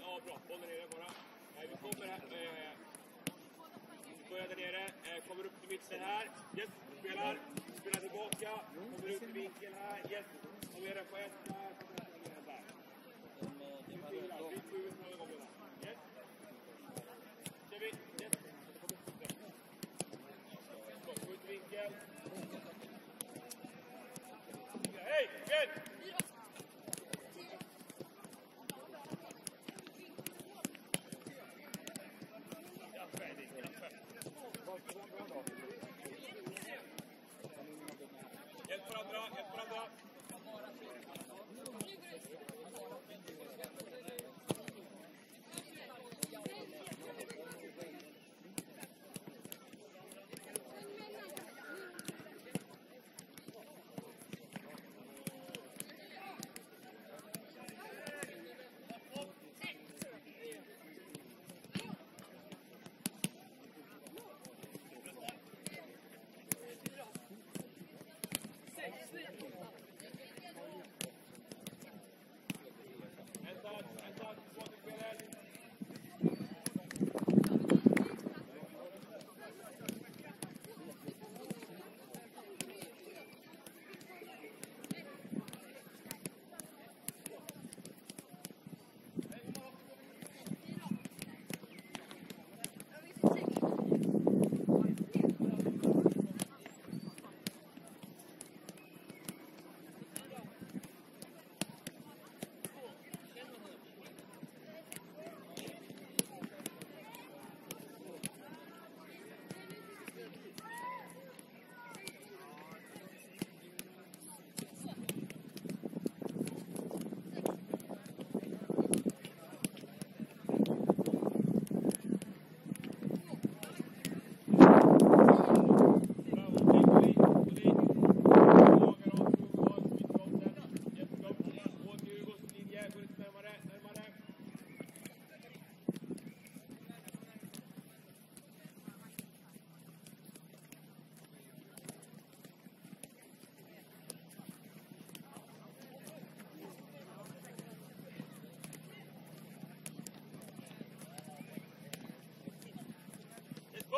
Ja, bra. Bollen nere bara. Vi kommer här. eh, Börjar där nere. Eh, kommer upp till mitten här. Yes, spelar. Spelar tillbaka. Kommer ut i vinkel här. Yes. Och vi på ett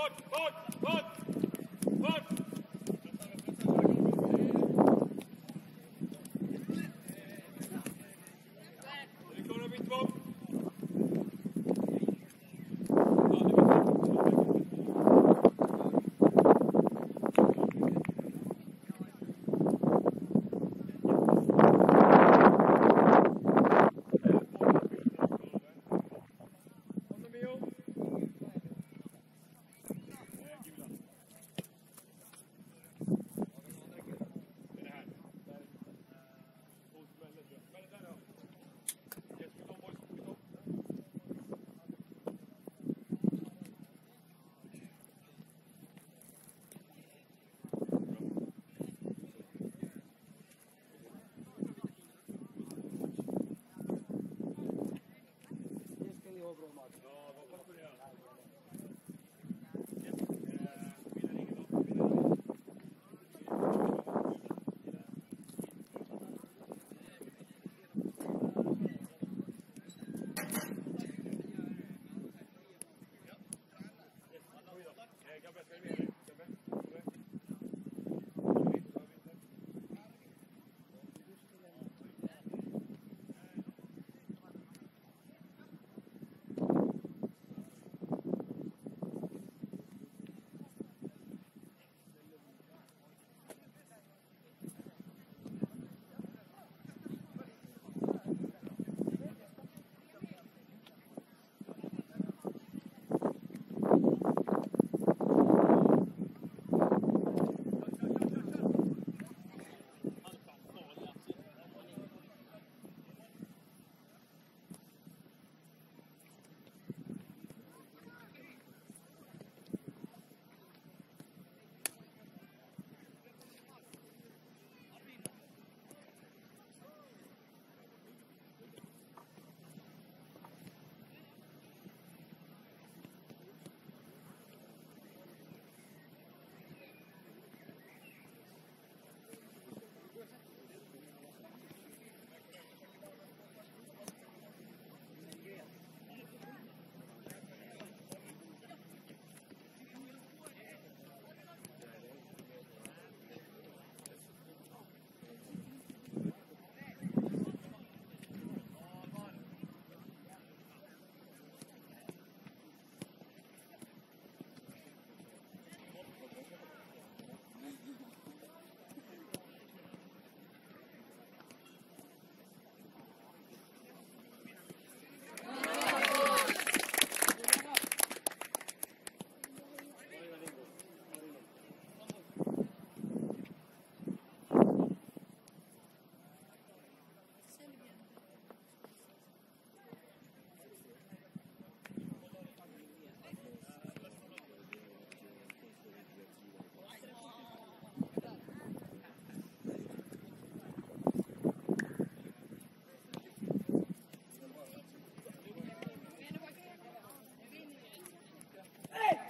Good, good.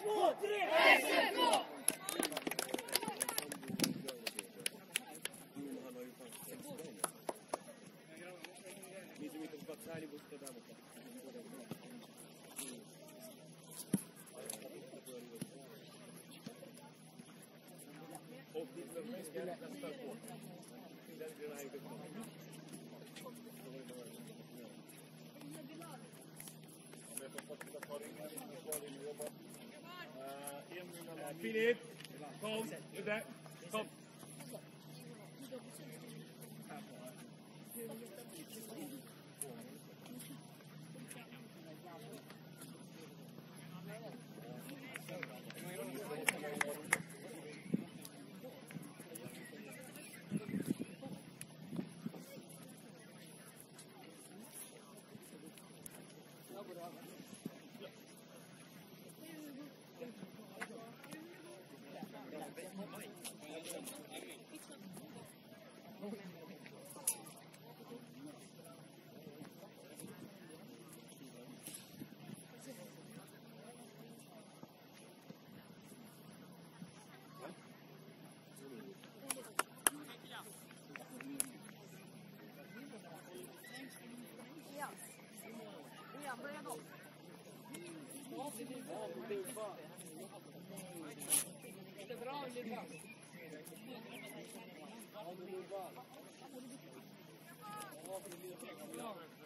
två, tre! SFK! Спасали бы, что да, Thank you. Affiliate, Cole, with that.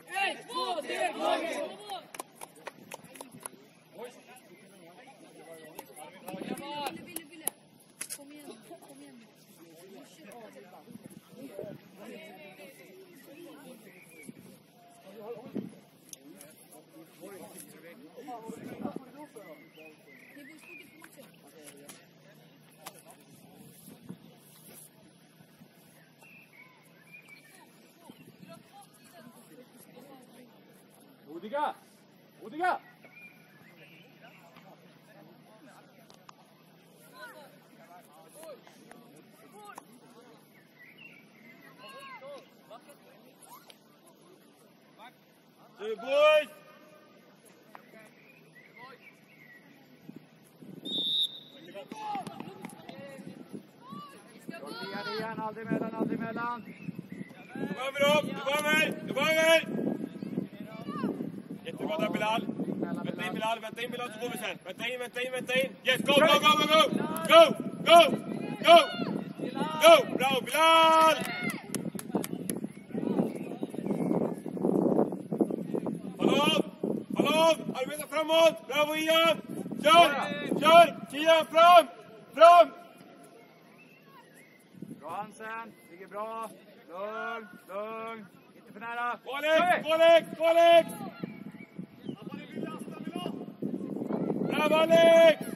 Ei, poder, poder! Rüdiger! Rüdiger! Durch! Aldemir lan, aldemir lan. Devam et, devam et, devam et. Bilal. Vänta in Bilal, vänta in Bilal så går vi sen. Vänta in, vänta in, vänta in. Yes, go, go, go, go, go! Go, go, go! Go! Bra Bilal! Håll av! Håll av! Arbeta framåt! Bravo Ian! Kör! Kör! Kian fram! Fram! Bra Hansen, ligger bra. Lugn, lugn. Inte för nära. Gå Alex! Gå Alex! Gå Alex! 黙れ。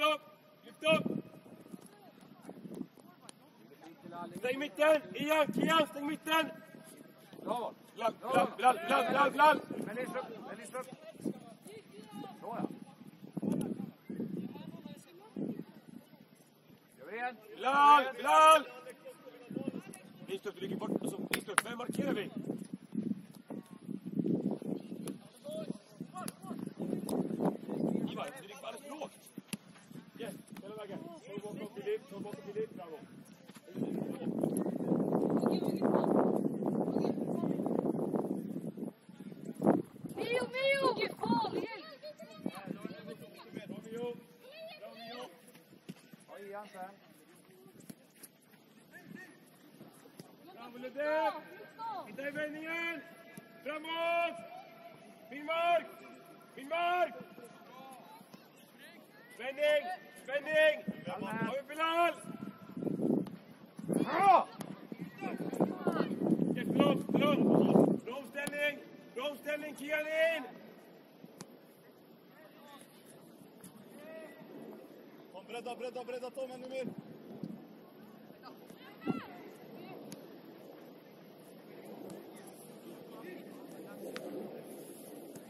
Lyft upp! Lyft upp! Stäng mitten! Igen! Kian, stäng mitten! Bra! Bilal, Bilal, Bilal, Bilal, Bilal! Men Lidström, men Lidström. Så ja. Gör vi det igen. Bilal, Bilal! Lidström, du ligger bort. Alltså, Lidström, vem markerar vi? Ivar, du ligger alldeles för lågt. Yes, hela vägen. Ta bakom Filip, ta bakom Filip, bravo. Mio, Mio! Vilken farlig! Bra Mio, bra Mio. Ta i han sen. Bravo Ludde! Hitta i vändningen! Framåt! Fin mark! Fin mark! Vändning! Vändning! Har vi Bilal! Bra! Jättebra! Förlåt! Bra omställning! Bra omställning! Kian in! Kom, bredda, bredda, bredda Tom ännu mer.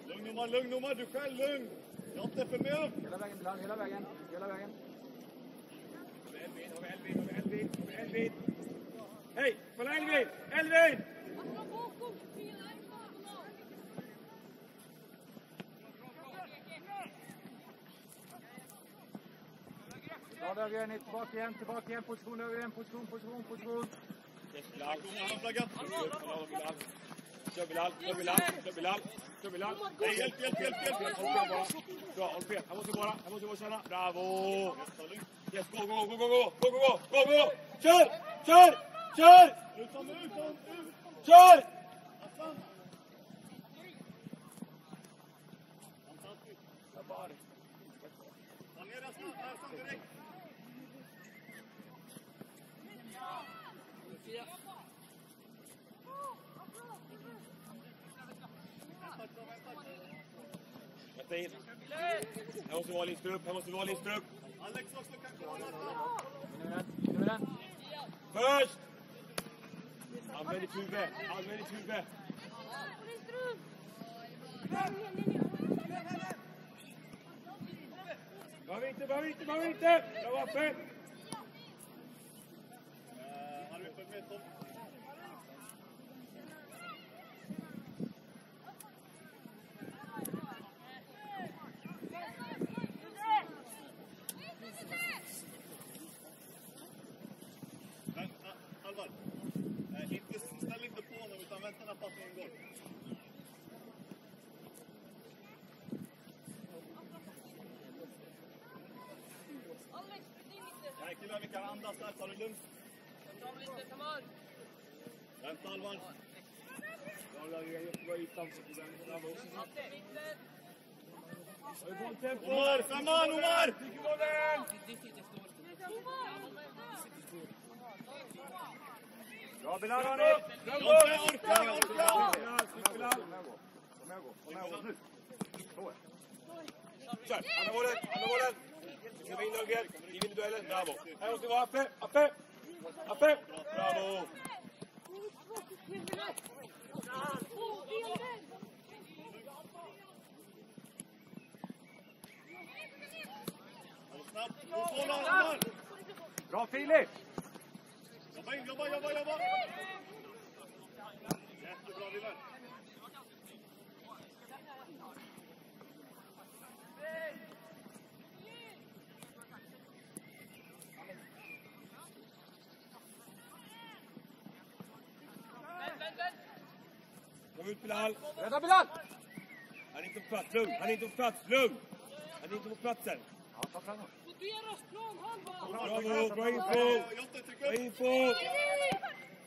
Lugn Omar, lugn Omar, du själv lugn. Jag har inte för mig upp. Hela vägen hela vägen. Hela vägen. Tilbake igjen, tilbake igjen. Posisjon, øv igjen. Posisjon, posisjon, posisjon. شوف بلال شوف بلال شوف بلال شوف بلال يلف يلف يلف يلف الفير حموس ورا حموس ورا برافو يس جو جو جو جو جو جو جو جو جو شار شار شار شار Samir Aslan, Ersan Direk. Sätta in. Här måste vara Lindstrup, här måste vara Lindstrup. Alex också kan komma. Nu den. Först! Använd ditt huvud, använd ditt huvud. Behöver inte, behöver inte, behöver inte! Bra vapen! Eh, Efendim. يعني كده كان عم ده صار صار لهم Ben Talvan. Umar, Saman, Umar! Umar! Bra Bilal, Hanif! Orka, orka, orka! Kom igen, kom igen, nu! Så Kör, andra bollen, andra bollen! Släpp in Dahlgren, individuellen, bravo! Här måste vi vara Appe, Appe! Appe! Bravo! Bra Filip! Jobba in, jobba, jobba, jobba! Jättebra Wille. Kom ut Bilal! Rädda Bilal! Han är inte på plats, lugn! Han är inte på plats, lugn! Han är inte på platsen. Ja, ta fram honom. Du ger bra info! Bra info!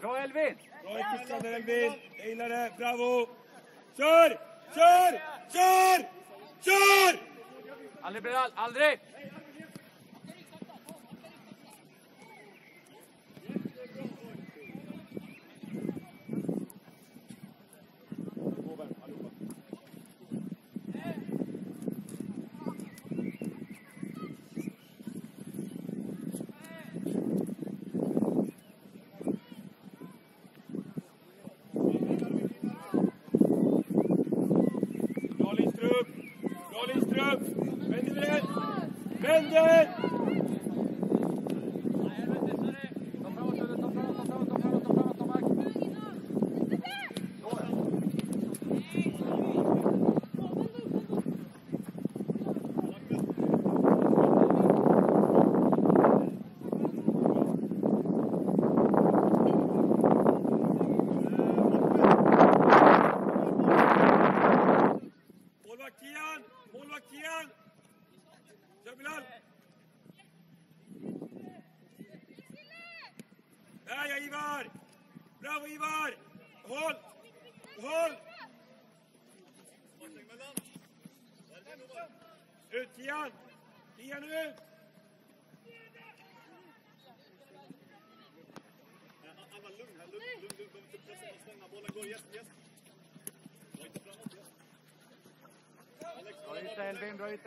Bra Elvin! Bra infostande Elvin! Jag gillar det, bravo! Kör! Kör! Kör! Kör! Aldrig blir aldrig!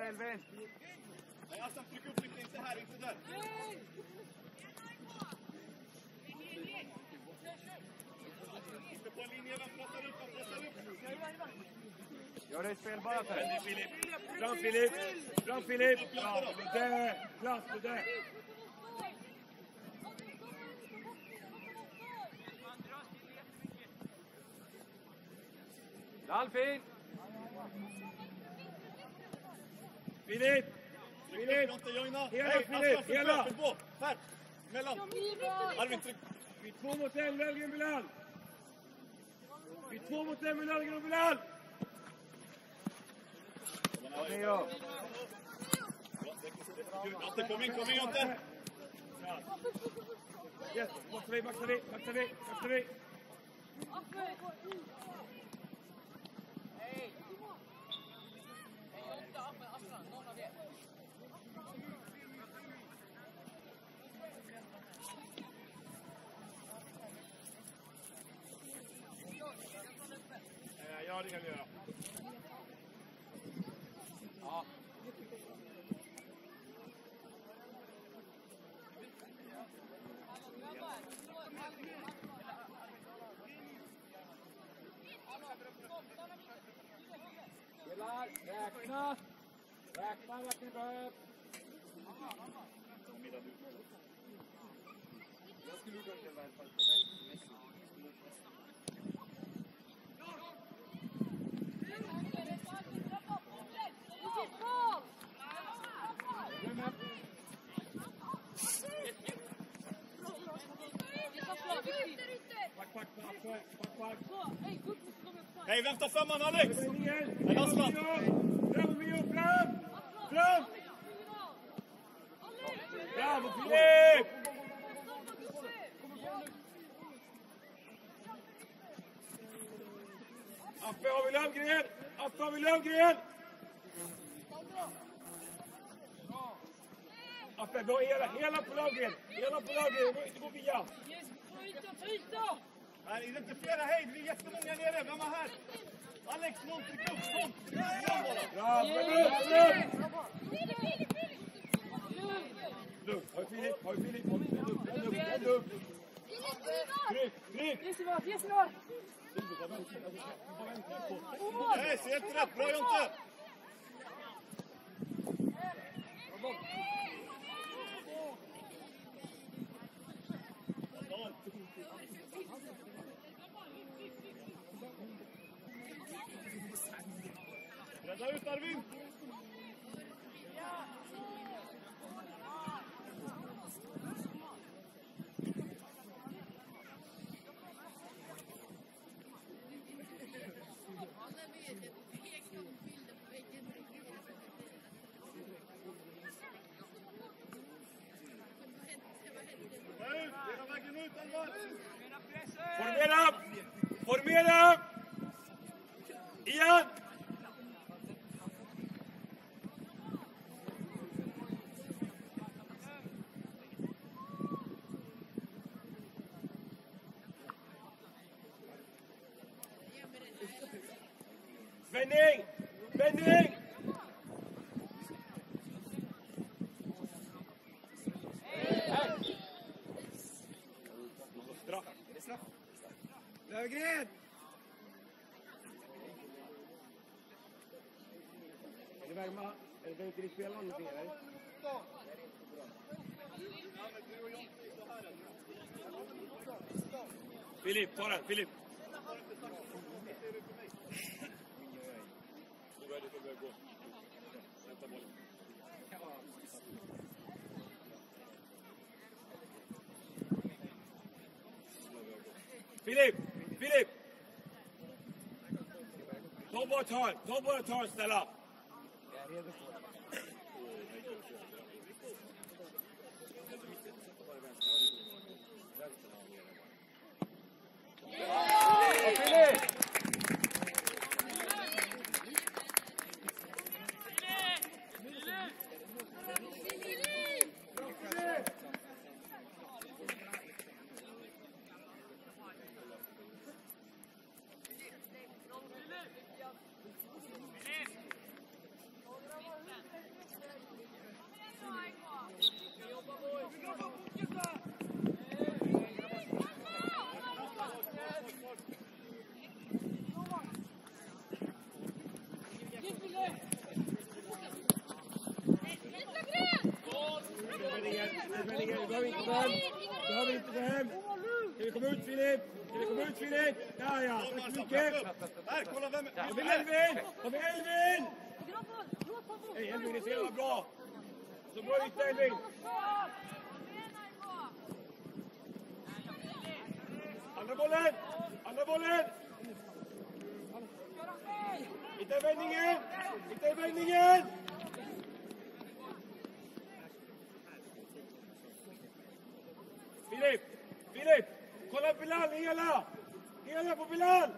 vem, vem. Jag som trycker upp inte här, inte där. Nej! Inte dig. Fram Filip! Fram Filip! Där! Filip! Filip! Jonte, joina. Hela, Hej, Filip, Assan, fyll hela. på, fyll på. Här. Mellan. Arvin, tryck. Vi är två mot en, Löfgren Bilal! Vi är två mot en med Löfgren och Bilal! Neo. Jonte, kom in, kom in Jonte. Yes, maxar vi, maxar vi, maxar vi, maxar vi! Hey, werf dat van man, Alex! En Aslan! Bravo fram! Fram! Bravo Filip! Affe har vi Lövgren! Affe har vi Lövgren! Affe, gå hela, hela på Lövgren! Hela på Löfgren, gå inte gå via! Här, identifiera hej, Det är jättemånga nere. Vem var här? Alex, någon tryck upp. Sånt. Bra, upp, upp! Lugn, håll Filip, håll Filip, håll Filip, upp, vänd upp, vänd upp! Tryck, tryck! Nej, ser helt rätt. Bra Jonte. sabes estar? Formera! Formera! Ian! Filip, ta den. Filip. Filip! Filip! Ta bara ett hörn. Ta bara ett hörn snälla. Jag är redo för det. Och Filip! Spänningen, spänningen. Vi behöver inte gå hem. Vi behöver inte gå hem. Ska vi komma ut Filip? Ska vi komma ut Filip? Där ja, tack så mycket. Här, Kom igen, Elvin? Kom igen Elvin? Hej Elvin, det är så jävla bra. Så bra yta Elvin. Andra bollen! Andra bollen! Hitta vändningen! Hitta vändningen! Filip! Filip! Kolla Bilal, hela! Hela på Bilal!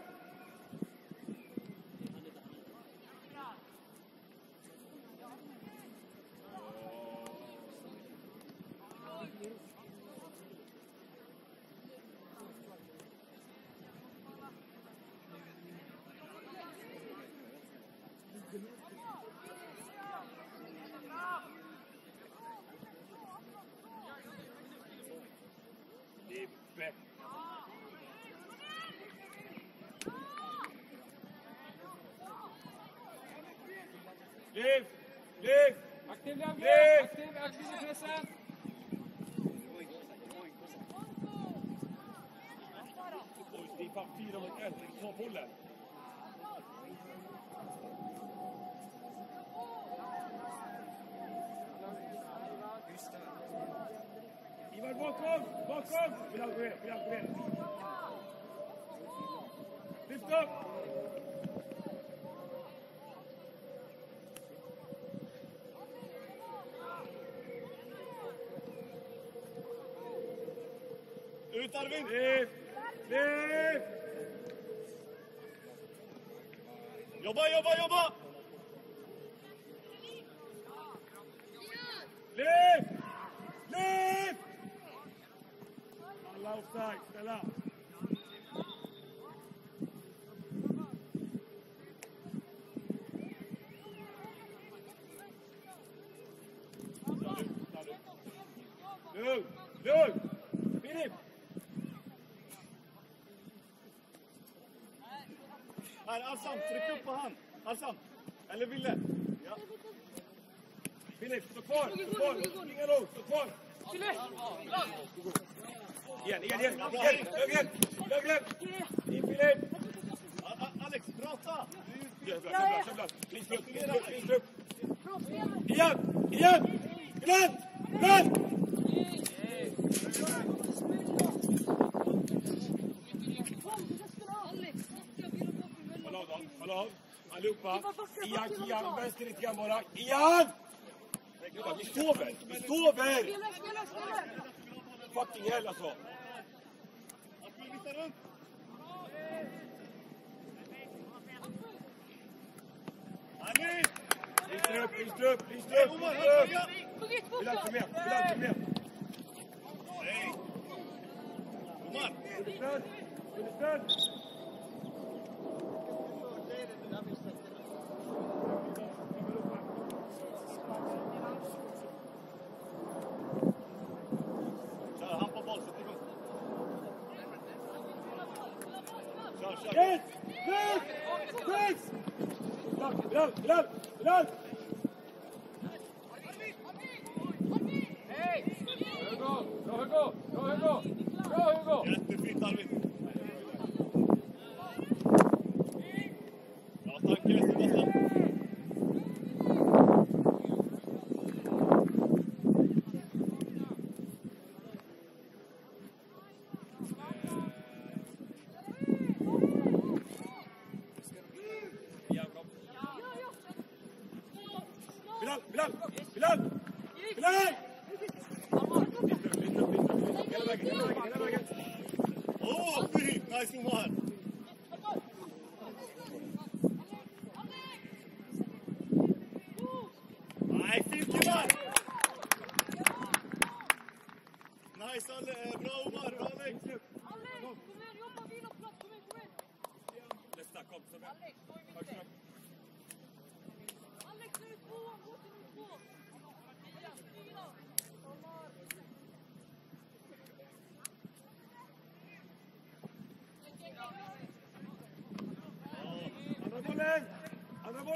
Final grip, final grip. Lift up. Ut Arvin! Lift! Lift! Jobba, jobba, jobba! Här, Alsan, tryck upp på han. Alsan. Eller Ville. Ja. Filip, stå kvar! Stå kvar! Inga långt, stå kvar! Igen, igen, igen! Igen! Löfgren! Löfgren! Filip! Alex, prata! Linst upp, linst upp! Igen! Igen! Ibland! Ibland! Håll av då, håll av! Allihopa! Ian, Kian, vänster lite grann bara! Ian! Gubbar, vi sover! Vi sover! Spela, spela, spela! Fucking hell alltså! Linst upp, linst upp, Hey, upp! Här upp. kom igen! Bilal, kom igen! Nej! Omar! Understöd! Understöd!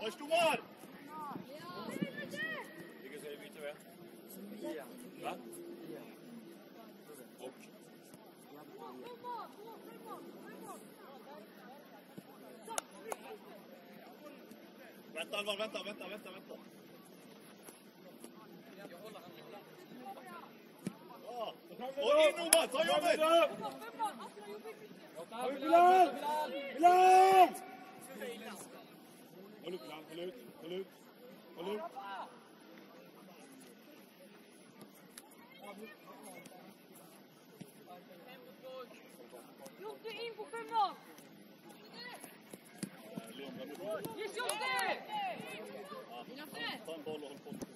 Först Omar! Vilken säger byter vi? Va? Och? Vänta Alvar, vänta, vänta, vänta, vänta. Bra! Och in Omar, ta jobbet! Bilal! Bilal! Geluk, Bilal, geluk, geluk, geluk. Joep de invoer, kom nog! Eh, je zoekt er! Je zoekt!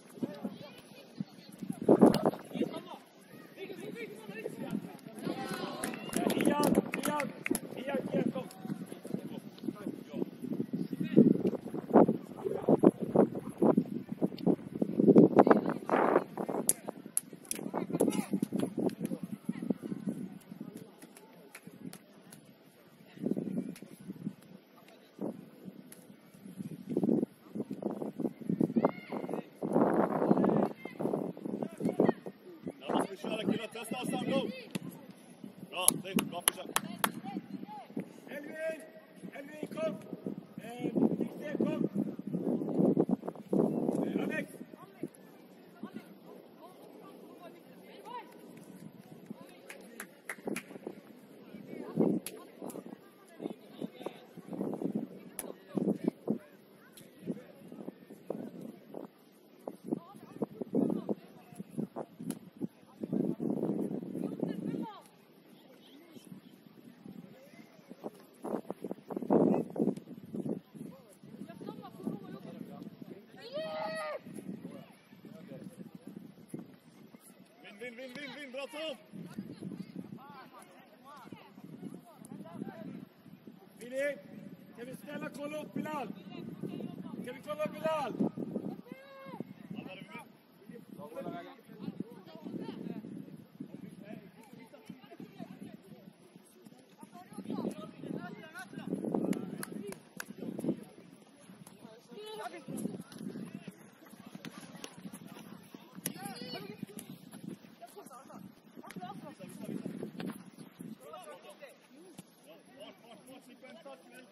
Vinn! Filip! Kan vi snälla kolla upp Bilal? Kan vi kolla upp Bilal? Alvar, är vi med? Vart, vart, vart, slipper en touch, men...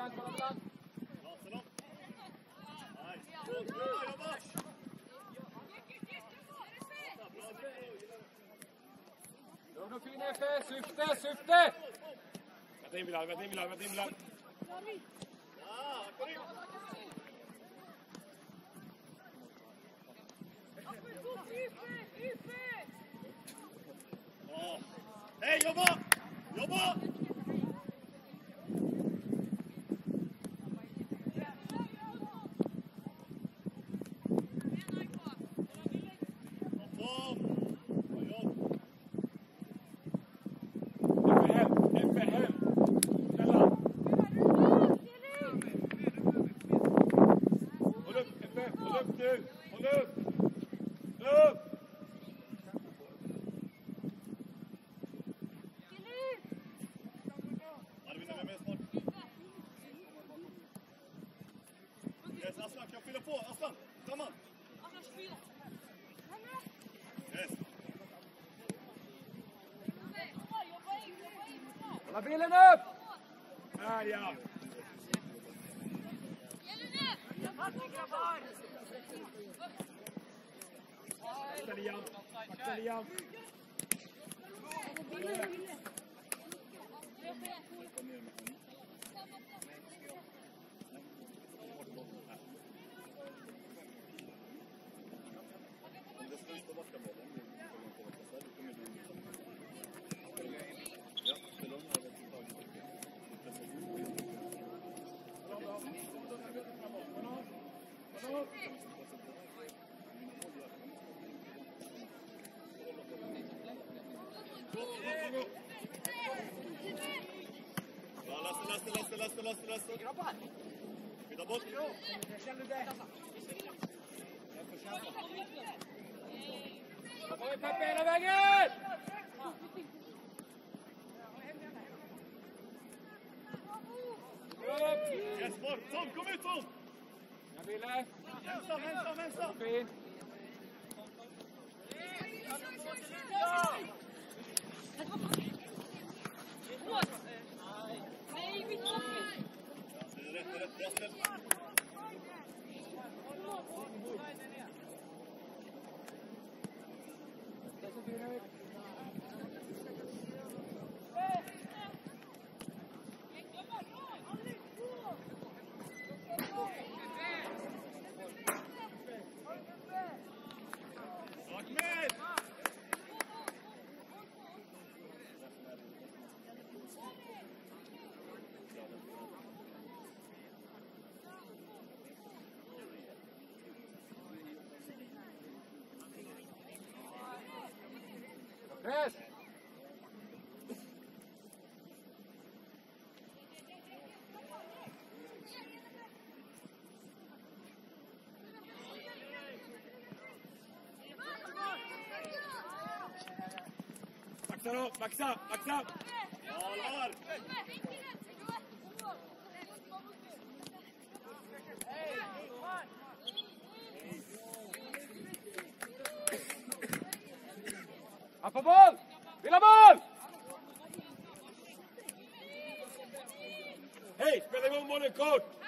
igen, kolla ibland. Bra, ställ om. Nice. Jobba, jobba! Lugn och fin Effe, syfte, syfte! Vänta in Bilal, vänta in Bilal, vänta in Bilal. Gillen up! Ah ja. Pak de Jan. Pak. Laatste, laatste, laatste, laatste, laatste, laatste. Met dat bot. Kom op, Pepe, naar Wenger! Jesper, Tom, kom uit, Tom! Nabila. Hands up, hands up, hands up. Tres. Baksana, baksana, baksana. Ağlar. Han får boll! Vill ha boll! Hej, spela igång bollen kort.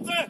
Alter!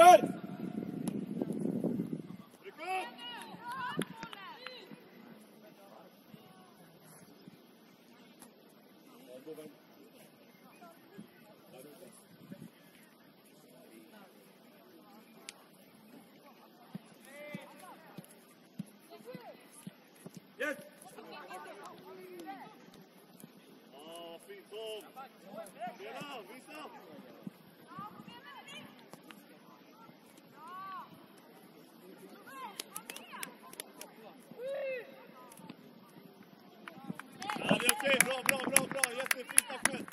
Kjør! Bravo, bravo, bravo, bravo. Jeste, fint, takk,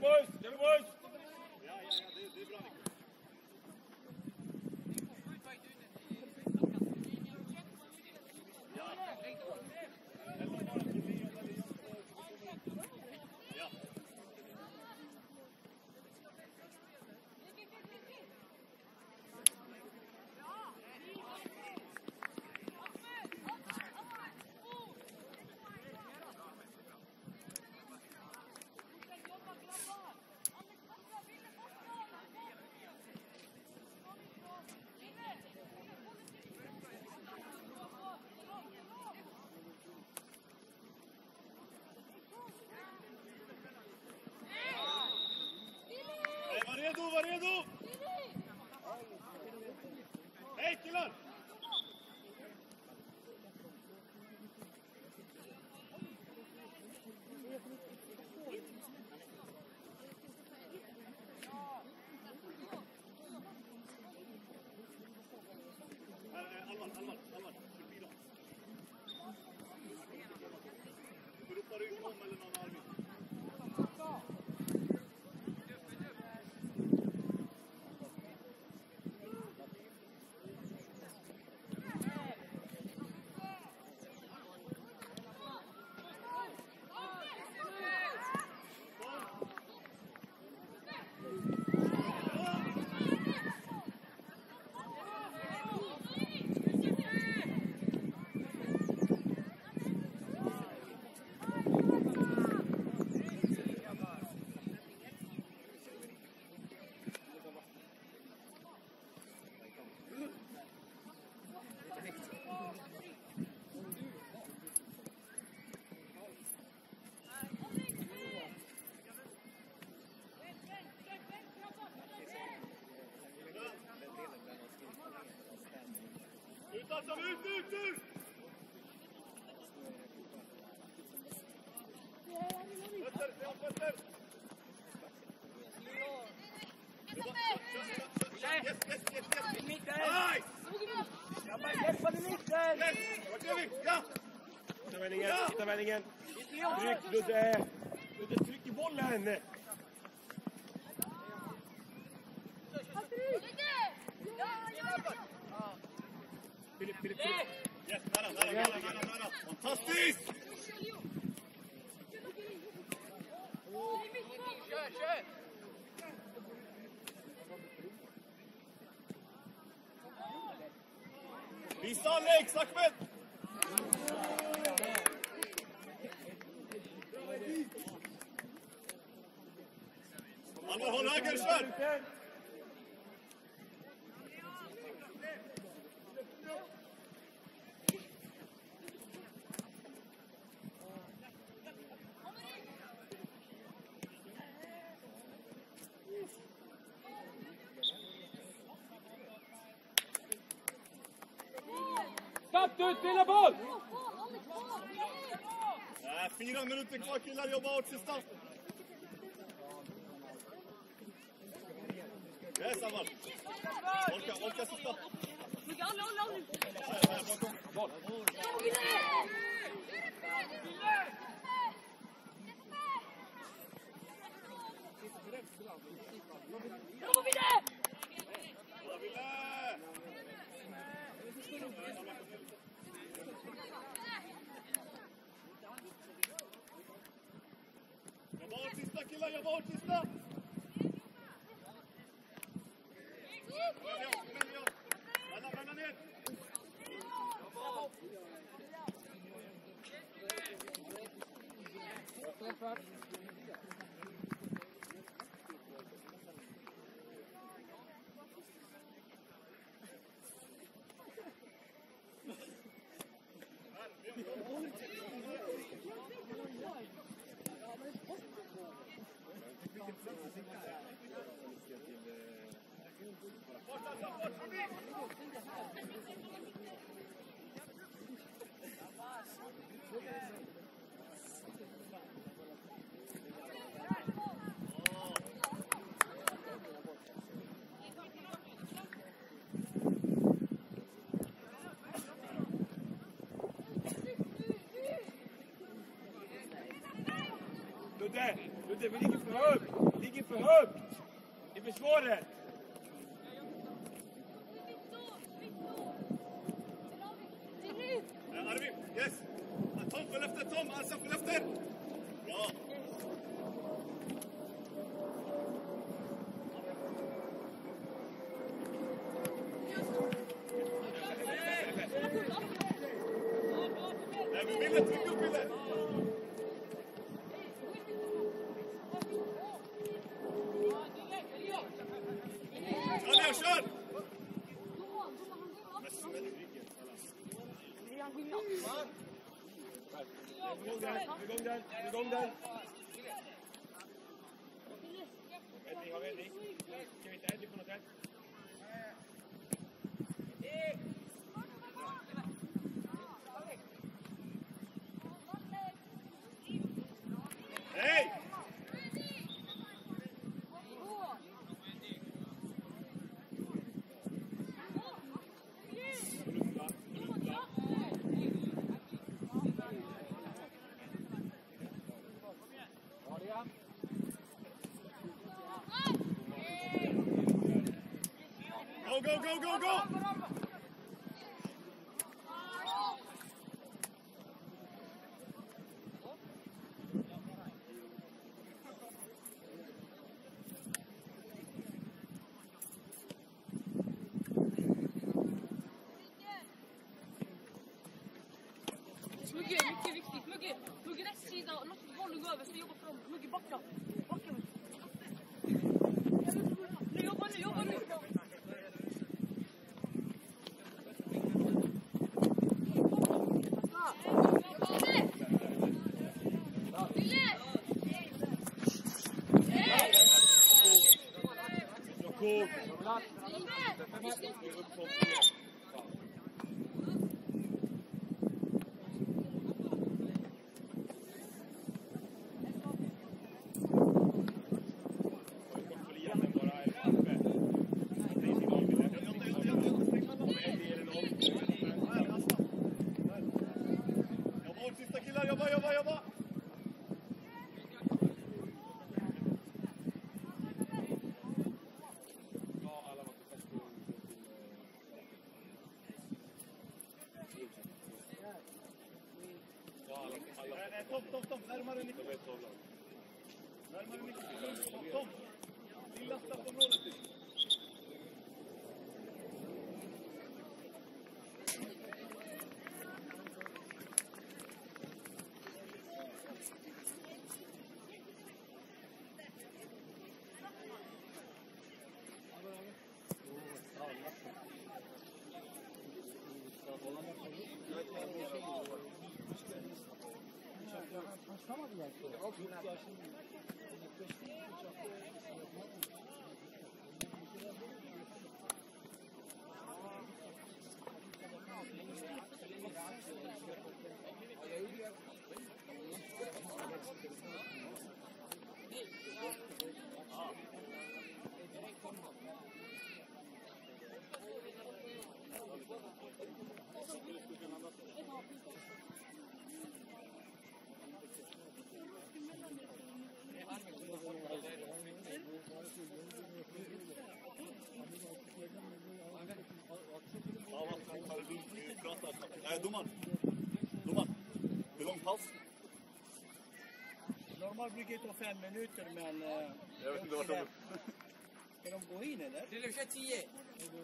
boys. Get boys. Varedo, Varedo! Yttervändningen, yttervändningen. Tryck Ludde! Ludde, tryck i bollen! Ut, ut, spela boll! Nej, fyra minuter kvar killar, jobba hårt sista. Yes, Amman. Orka, orka sista. Boll, boll, boll. Feuerrote Leute, bitte, liege verhöbt, liege verhöbt. Ihr beschworen. go, go, go, go! Rückraum. närmare Niklas. Närmare Niklas. Kom! Lilla staffan Tamam yani. Altı yaşında. Normalt brukar det ta fem minuter, men... eh, Jag vet inte vart de... Ska de gå in eller? Dille, vi kör 10.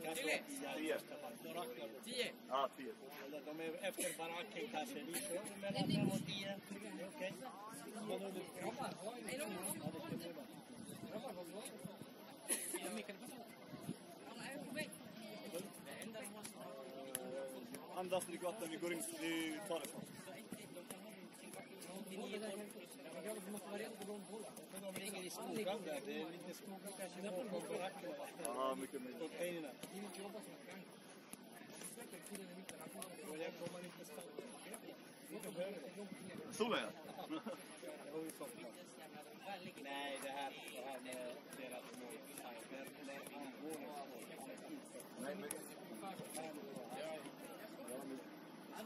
Kanske Dille. i första fall. Baracker. 10. Ja, tio. Eller De är efter baracken kanske. Vi kör mellan fem och tio. Okej. Vad har du? Ja, det ska bli bra. Andas, drick vatten, vi går in. Vi tar det. De ringer i skogen där. Det är lite skog kanske bakom baracken. Ja, mycket möjligt. Containerna. Och jag kommer inte stanna. Vi behöver det. Solen ja. Nej, det här, det här med deras mål. Nej, Nej, men du,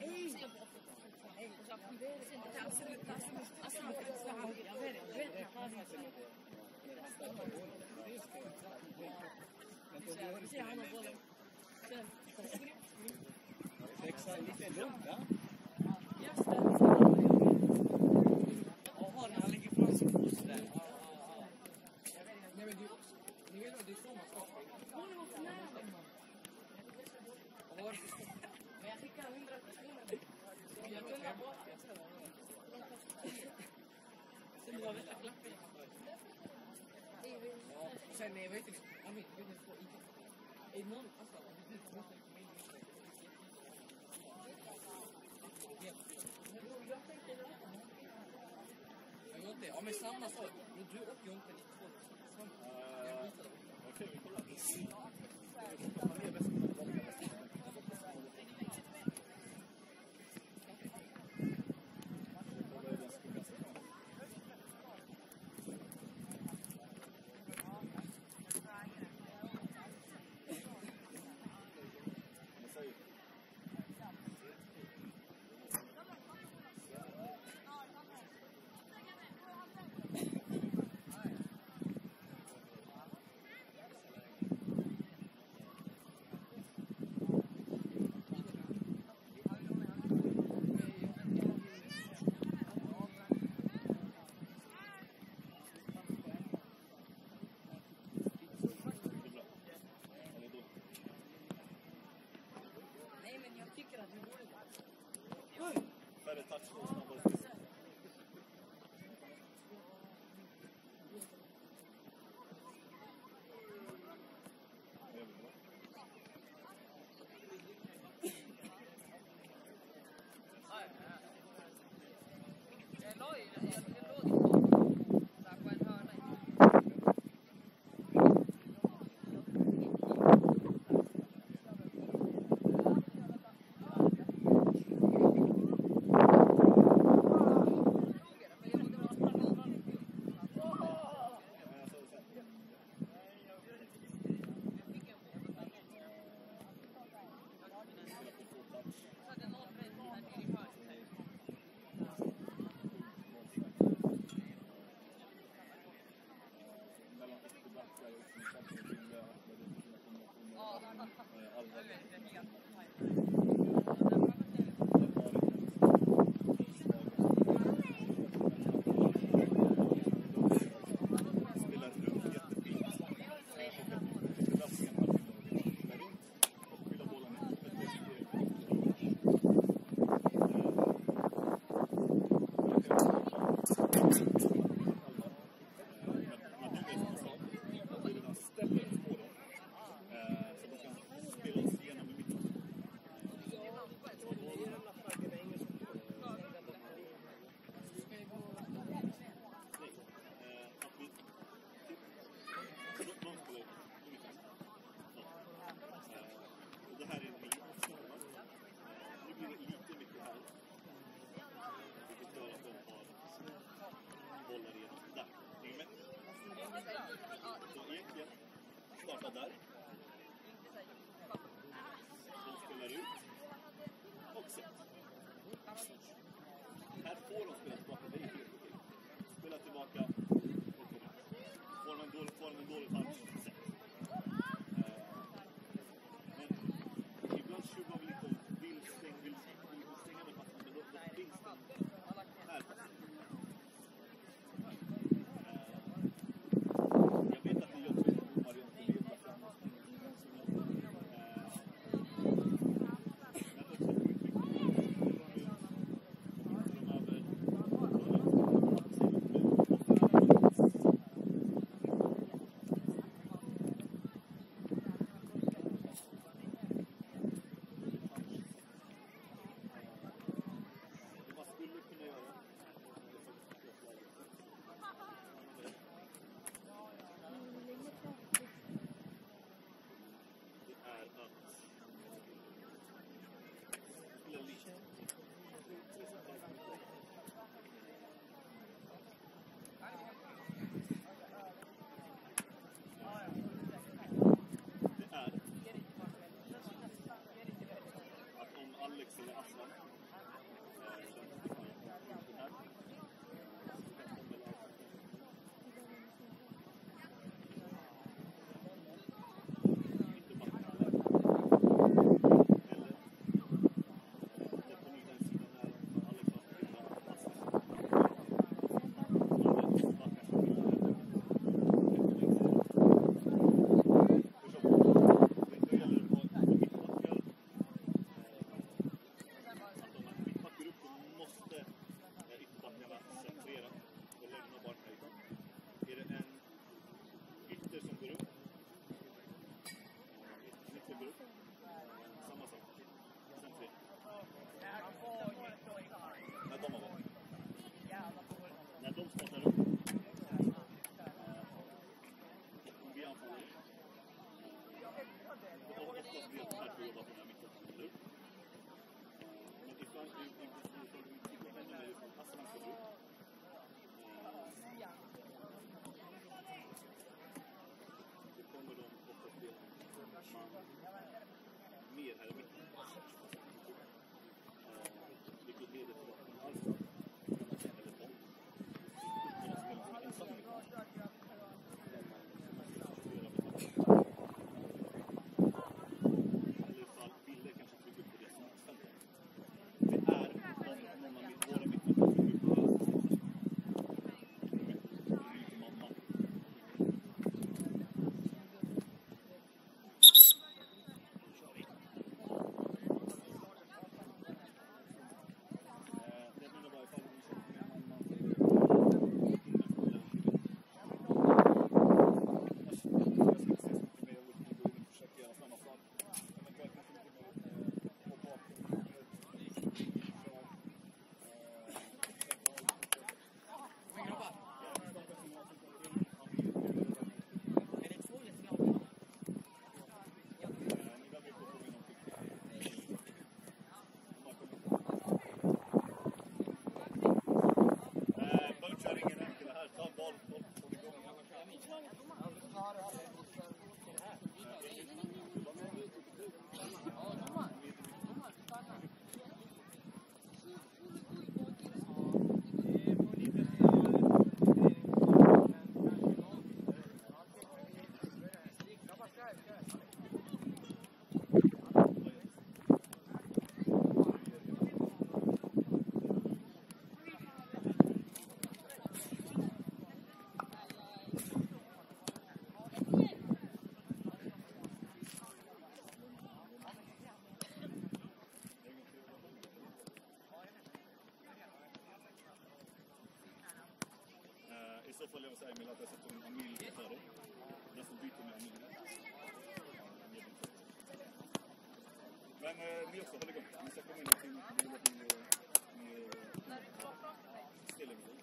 det är så man ska Jag. Sen drar vi klappen. Nee, weet ik. Oh, ik weet niet voor iedereen. Enorm afstand. Ja, är samma sak. Men du och Jonte, Good. Better touch fatal. Yeah. not så följer jag Emil att jag satte en Amil i förr. Jag stod byte med Amil. Men eh, ni också, håll igång. Ni ska komma in och se med Stillingfors.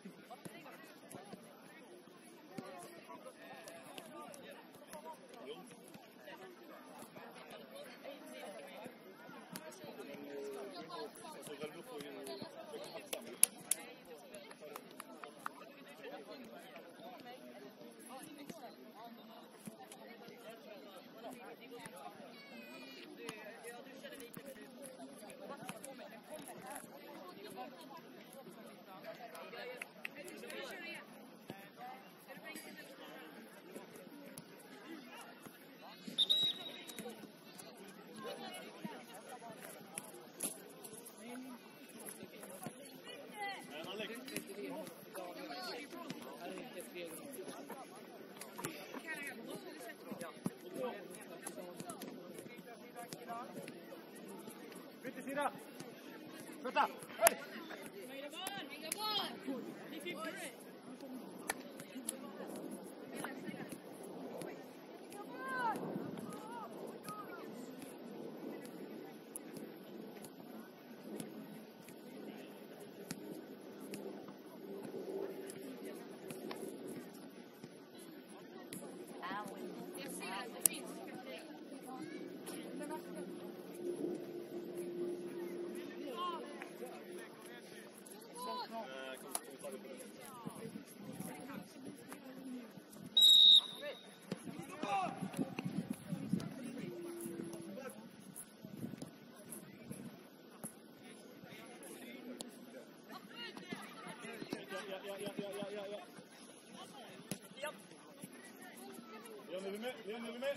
Önüme, yan önüme.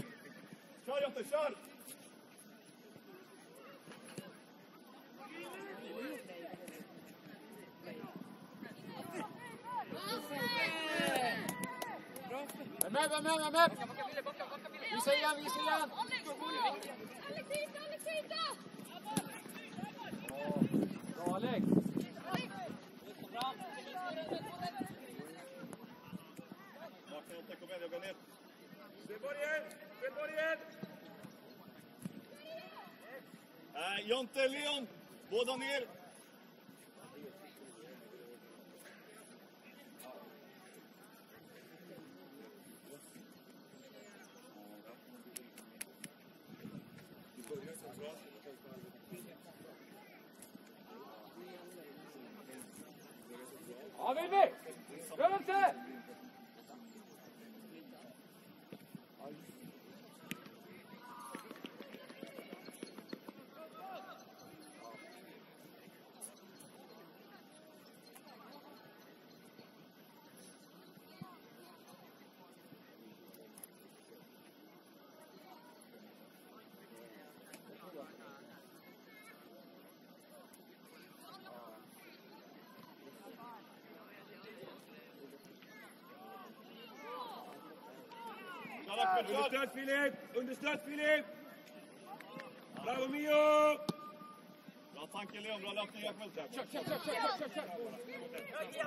Çağır yata, çağır. Ömer, Jonte Leon, Bo Daniel, Understöd Filip! Understöd Filip! Bravo Mio! Bra tanke Leon, bra löpning Ahmed. Kör, kör, kör, kör, kör, kör! Anettia!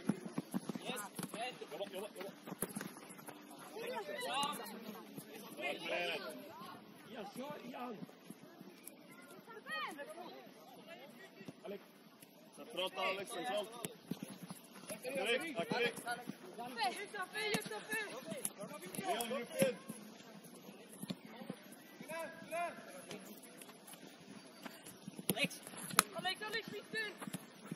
Alex, Alex, Alex. Alex, Alex. Yusufe, you. Alex. Alex, Alex, bitte.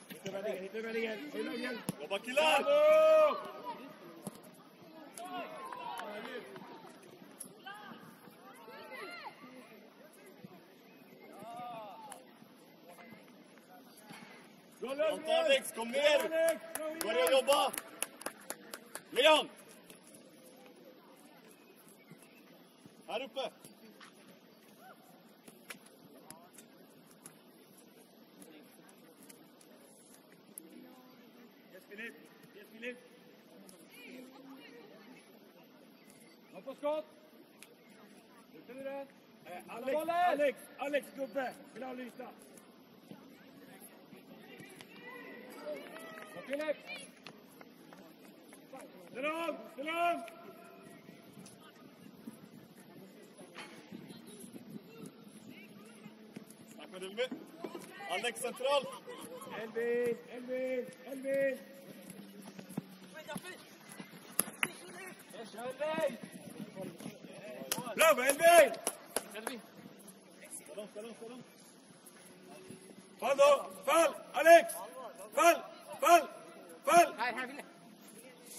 Bitte, bitte, bitte, bitte. Baba Kilal. Bravo. Alex, kom ner! Börja jobba! Leon! Här uppe! Kom på skott. Det. Eh, Alex, Alex, Alex gubbe. Vill ha lysa. Alex Central. Elvin, Elvin, Elvin. Bravo, Elvin. Elvin. Salon, salon, salon. Pardon, Alex. Fal, Fal. Fall!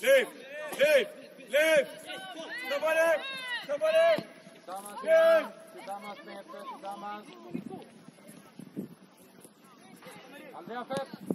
Leave! Leave! Leave! Somebody! Somebody! Leave! Tillsammans med Peter, tillsammans. Aldrig fest!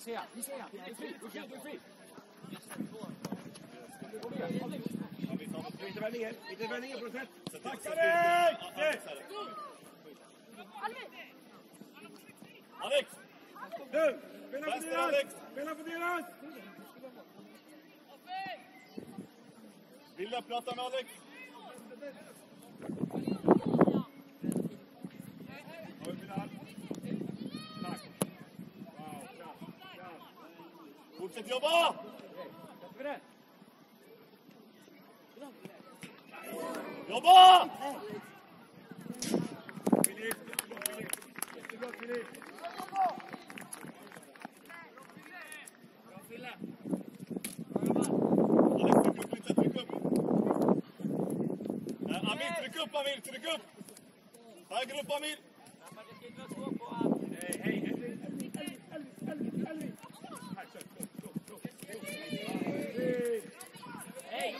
Vi ser, vi ser. Du är fri, du är fri, du är fri. Inte vänd ner. Inte vänd ner på något sätt. Tack Alex! Alex! Alex! Spela på Vänster, deras! Alex. Spela på deras! Vill du prata med Alex? Har vi final? Tack. Wow, kraft, kraft. Fortsätt jobba! Jobba! Filip, jättebra Filip. Jättebra Filip. Alex, tryck upp lite, Fortsätt jobba! Jobba! Amir, tryck upp Amir, tryck upp! Högre upp Amir! Hej, hej, Elvin, Elvin, Elvin, Elvin, Elvin. Här, kör. Gå, gå, gå. Elvin. Hej, Mar! Ner på bollen. Hämta bollen!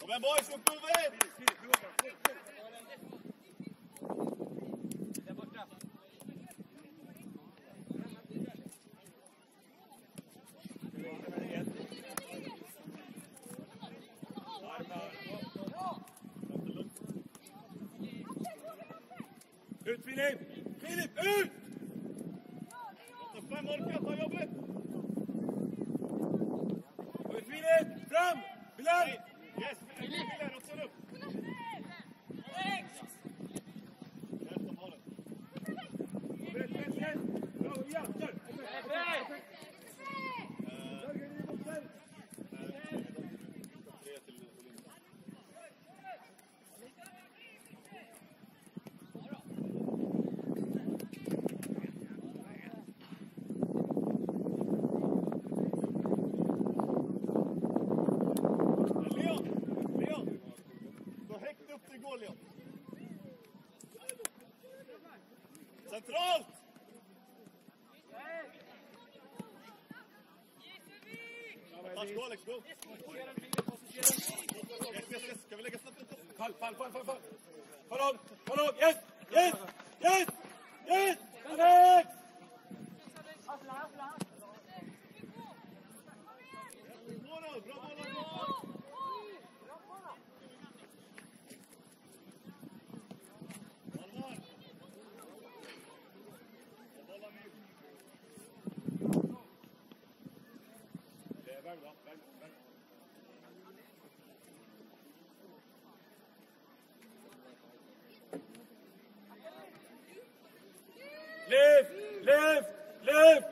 Kom igen boys, upp huvudet! Filip, du åker. Gå, gå, gå. Där borta. Ut Filip! Filip, ut! Låt fem orka, ta jobbet! Ut Filip! Fram! Bilal! Yes, Bilal, också upp! Där står bollen. Rätt, rätt, rätt! Bra, ja, kör! Jörgen in i boxen! Tre till Olympia. Leon! Leon! Så högt upp det går, Leon. Centralt! Varsågod Alex, gå! Yes, yes, yes. Ska vi lägga snabbt ut? Fall, fall, fall, fall, fall! Fall on, fall on! Yes! Yes! Yes! Yes! Alex! Bra då, bra bollar! Alvar! Bra bollar med. Det är värm, va? Värm, värm. Lyft! Lyft!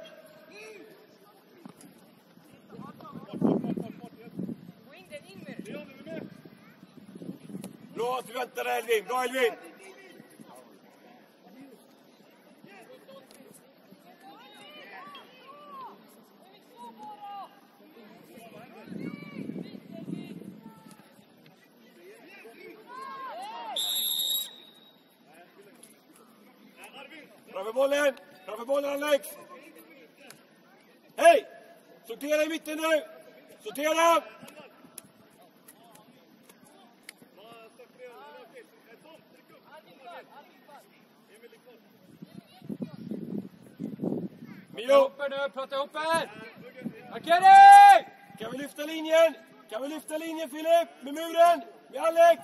Bra att du väntar där, Elvin! Bra Elvin! Eh, Framför bollen! Alex! Hej! Sortera i mitten nu! Sortera! Mio! Nu, prata ihop er! Markering! Kan vi lyfta linjen? Kan vi lyfta linjen Filip? Med muren? Med Alex?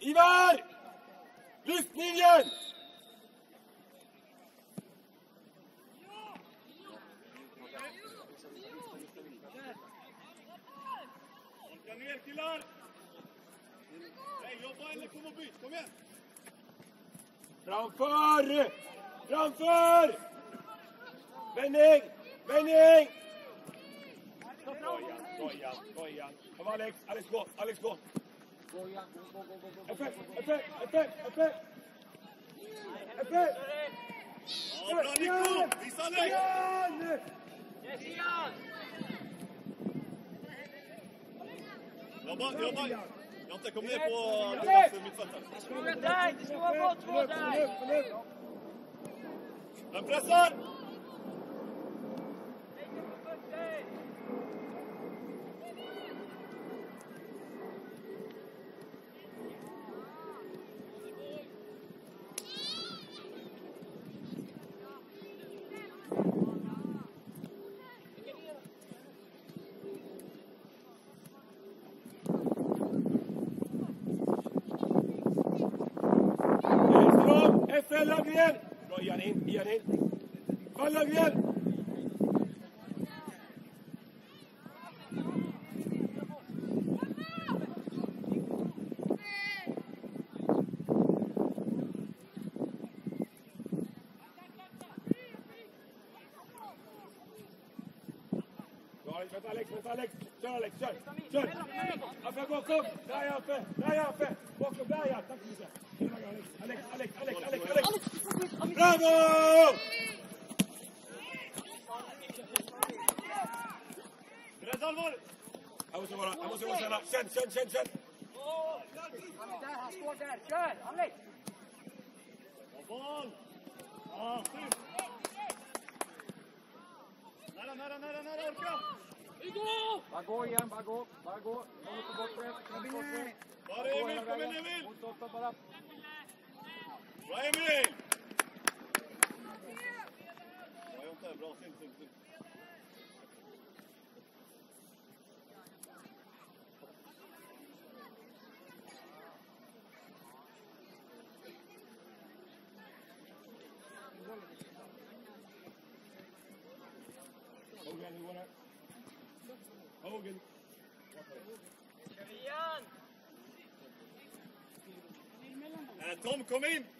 Ivar! Lyft linjen! Orka ner killar! Nej, jobba eller kom och byt, kom igen! Framför! Framför! Vändning! Vändning! Skoja, skoja, skoja. Kom Alex, Alex gå, Alex gå. Öppet, öppet, öppet, öppet! Öppet! Ja, bra Nico! Visa Alex! Igen! Jobba, jobba! Jonte, kom ned på midtfeltet. Deg, de skal ha båt på deg! De presser! يلا ريال يانين يانين خلى Alex, Alex, Alex, Bravo! Vamos embora, vamos embora, Sen, sen, sen, sen. Nära, nära, nära, nära, orka! Bara gå igen, bara gå, bara gå. Kom inte bort rätt, kom inte bort rätt. Var är Emil? Kom in Emil! Bara Emil! Bra fint. Hogan, hur går det? Hogan. Eh, Tom, kom in!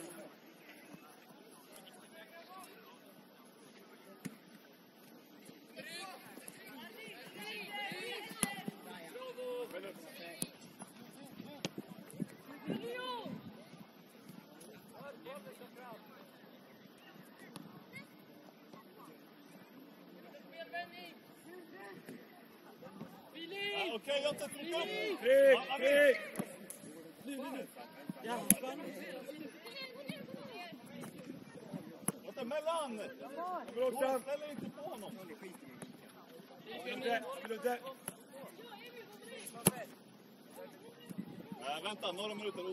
طولت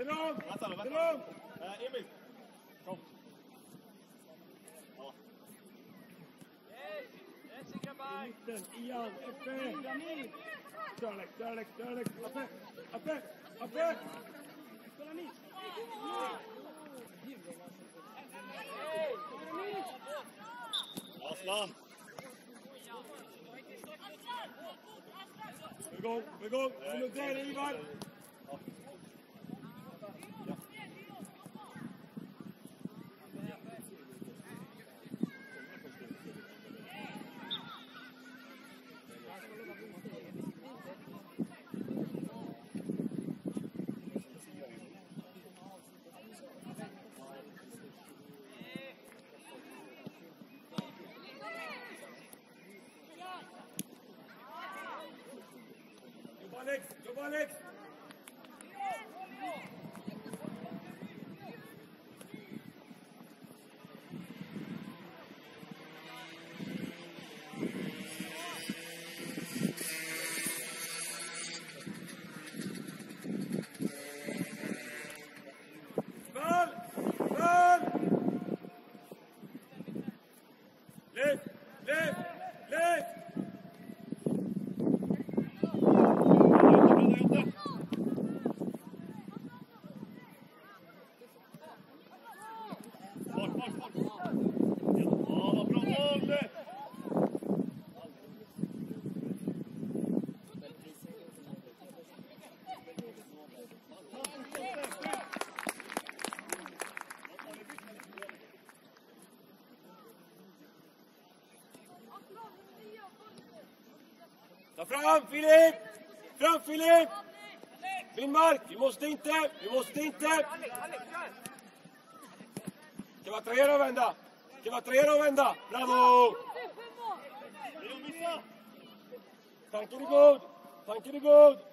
الأمور مثلا شوف أصلا igång, we're igång! Kom upp Ivar! Alex, Fram Filip! Fram Filip! Lindmark, vi måste inte, vi måste inte! va a traer a venda, que va a traer a venda, bravo! Thank you, good, thank you, good.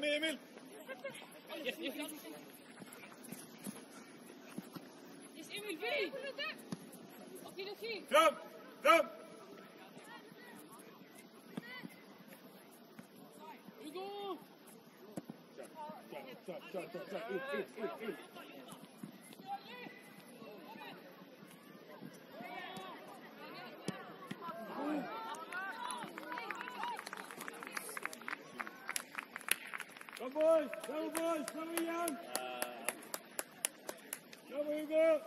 mee, Emil. Is Emil wie? Oké, die nog hier? boys. on, boys. Double young. Double you go.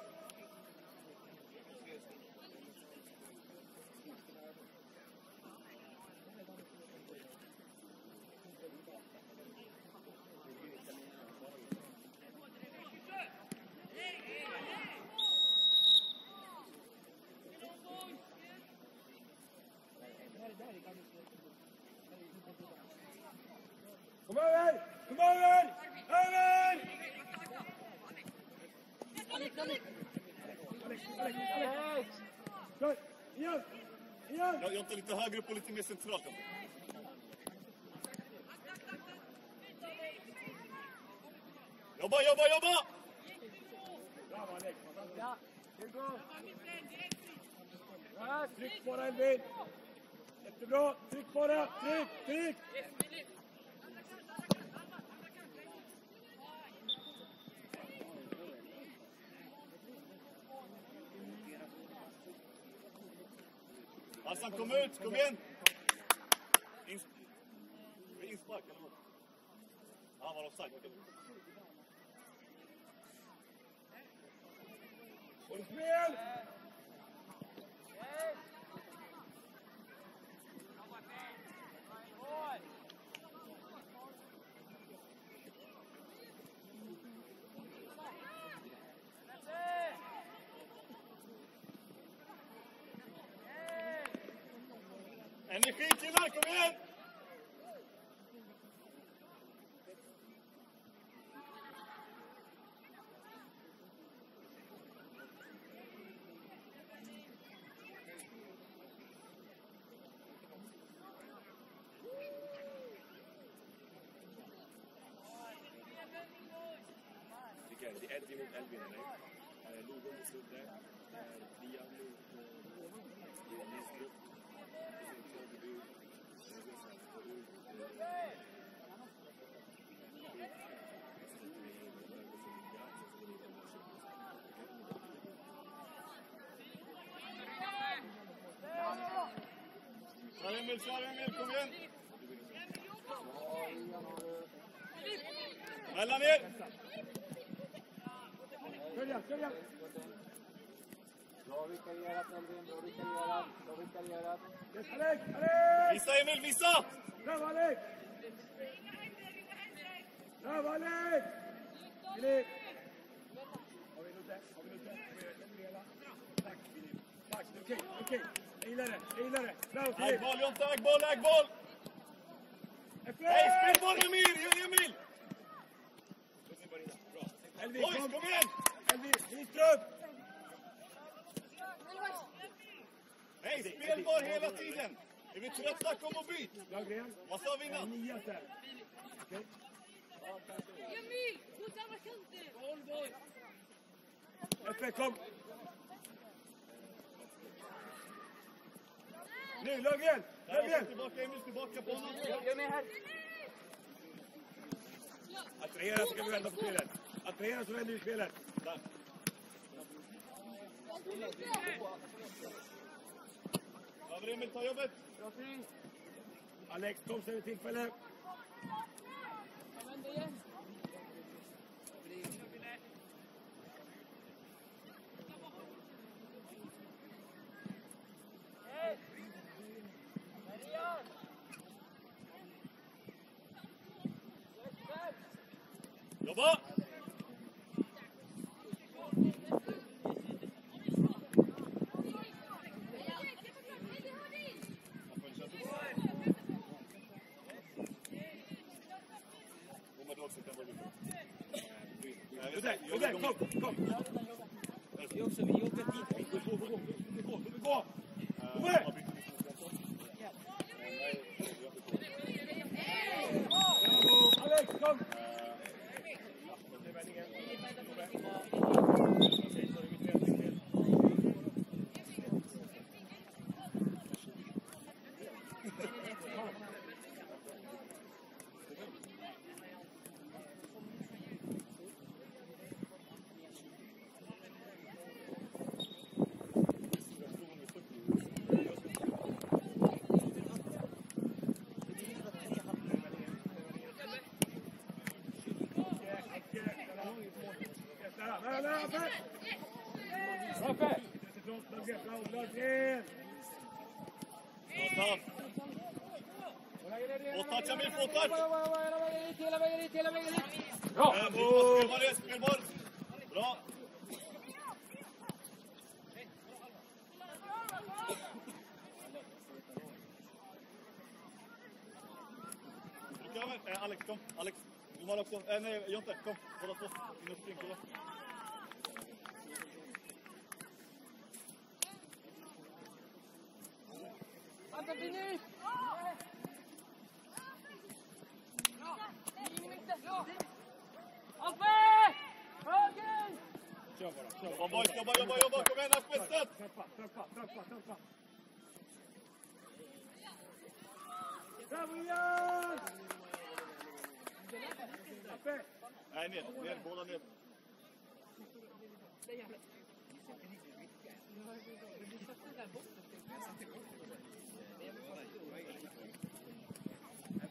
Come on, right? Över! Alex, Alex, Alex! Kör! Igen! Igen! Ja, Jonte, lite högre upp och lite mer centralt. Jobba, jobba, jobba! Bravo Alex! Ja, Hugo! Tryck på den Elvin! Jättebra! Tryck på den! Tryck, tryck! Combien En een grietje naar, kom in! Okay, the Edwin and Elvin, right? Uh, Lugan is still there. Liam, uh, uh Israel Emil, kom igjen! Vel, Emil! Følg ham! Lo vi que llegar, lo vi que llegar, lo vi que llegar. ¡Alec! ¡Alec! ¡Visa, Emil, visa! ¡Bravo, Alec! ¡Bravo, Alec! Alec! Ok, ok. Jag gillar det, jag gillar det. Filip! Jonte, ägboll, ägboll! Hej, spel boll Emil! Boys, kom! kom igen! Elvin, Lidström! Hej, spel boll hela tiden! Är vi trötta, kom och byt! Vad sa vi innan? nia. Emil, mot! Eppe, kom! Nu, Löfgren! Där, tillbaka, Emil, tillbaka på honom. Jag är med här. Attrahera så kan vi vända på spelet. Attrahera så vänder vi spelet. Där. Över Emil, ta jobbet. Alex, kom sen ett tillfälle. Jobba! kom, kom, kom! Jag ska också, vi åker dit. Vi går, vi går, vi går, vi går! Touch, Emil, få! Hela vägen hit, hela vägen dit! Bra! Bra! Alex, kom. Alex. Omar också. Äh, nej, Jonte, kom. Båda två. In och spring, kolla. нет, нет, гола нет.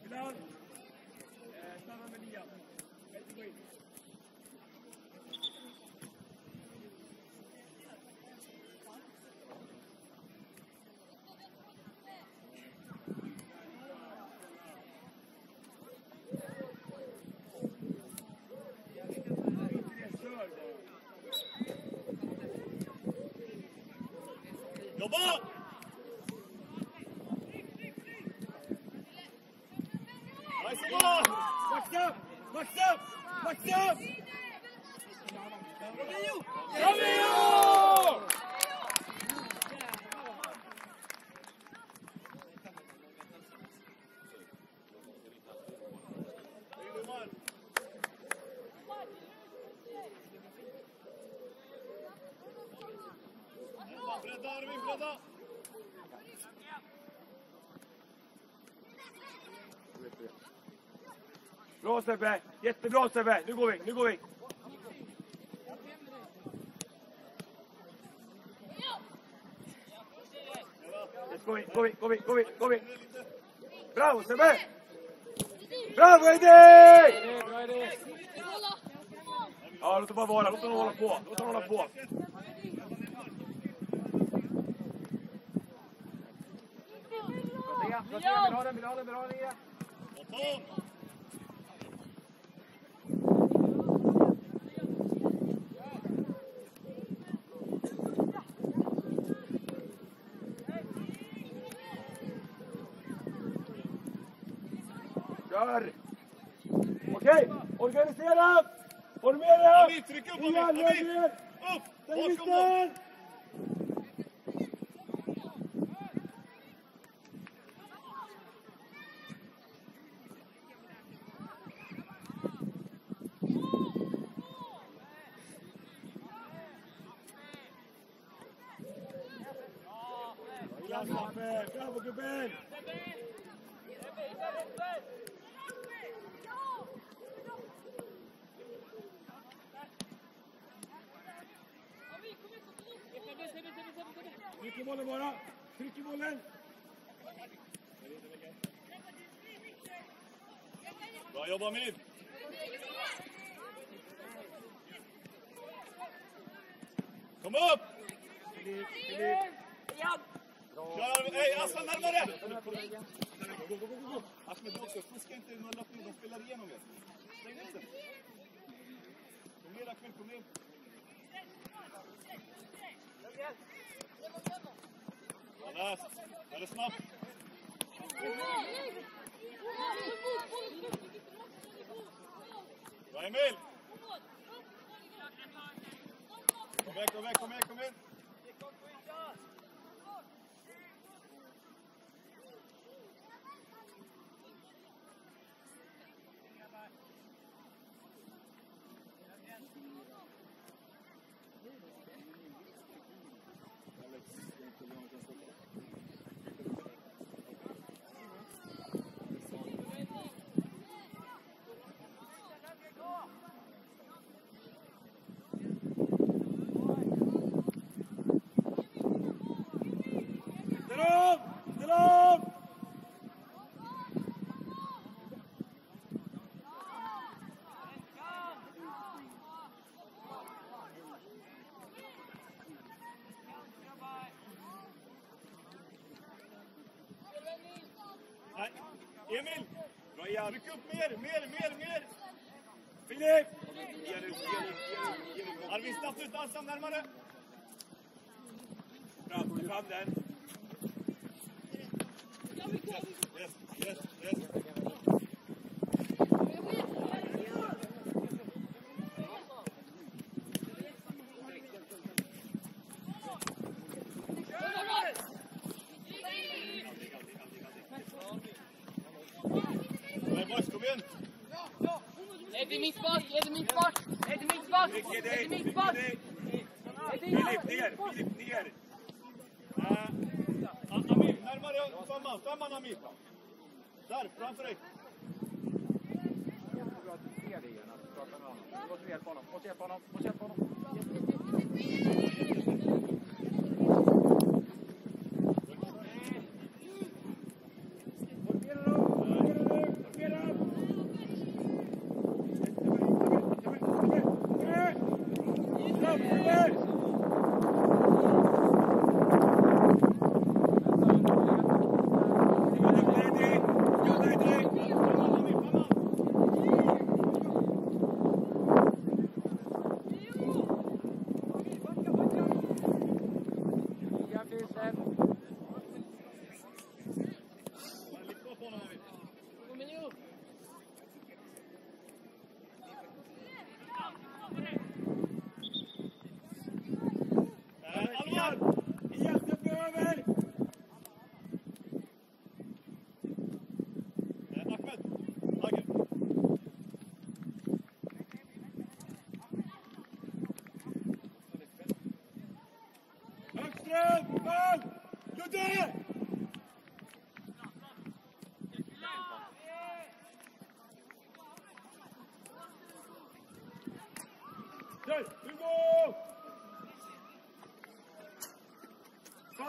Down. Maxão! Maxão! Caminho! Bra Sebbe! Nu går vi, nu går vi! Går vi, går vi, går vi, går vi, går vi! Bravo Sebbe! Bravo Eddie! Ja, låt dem bara vara, låt dem hålla på, låt dem hålla på. Vill ha den, vill ha den, vill ha den Lia? Formerat! Formerat! Hamit, tryck upp Hamit! Hamit! Upp! Bakom mål! Bravo gubben! Bollen! Bra jobbat Amir! Kom upp! Filip! Kör! Hej, Aslan närmare! Gå, gå, gå, gå, gå! Ahmed också, fuska inte med löpning, de spelar igenom er. Släng ut den! Kom ner Ahmed, kom ner! Alla, är det snabbt? Bra Emil! Kom igen, kom igen, kom igen, kom igen! Come on up. Bravo, calm down.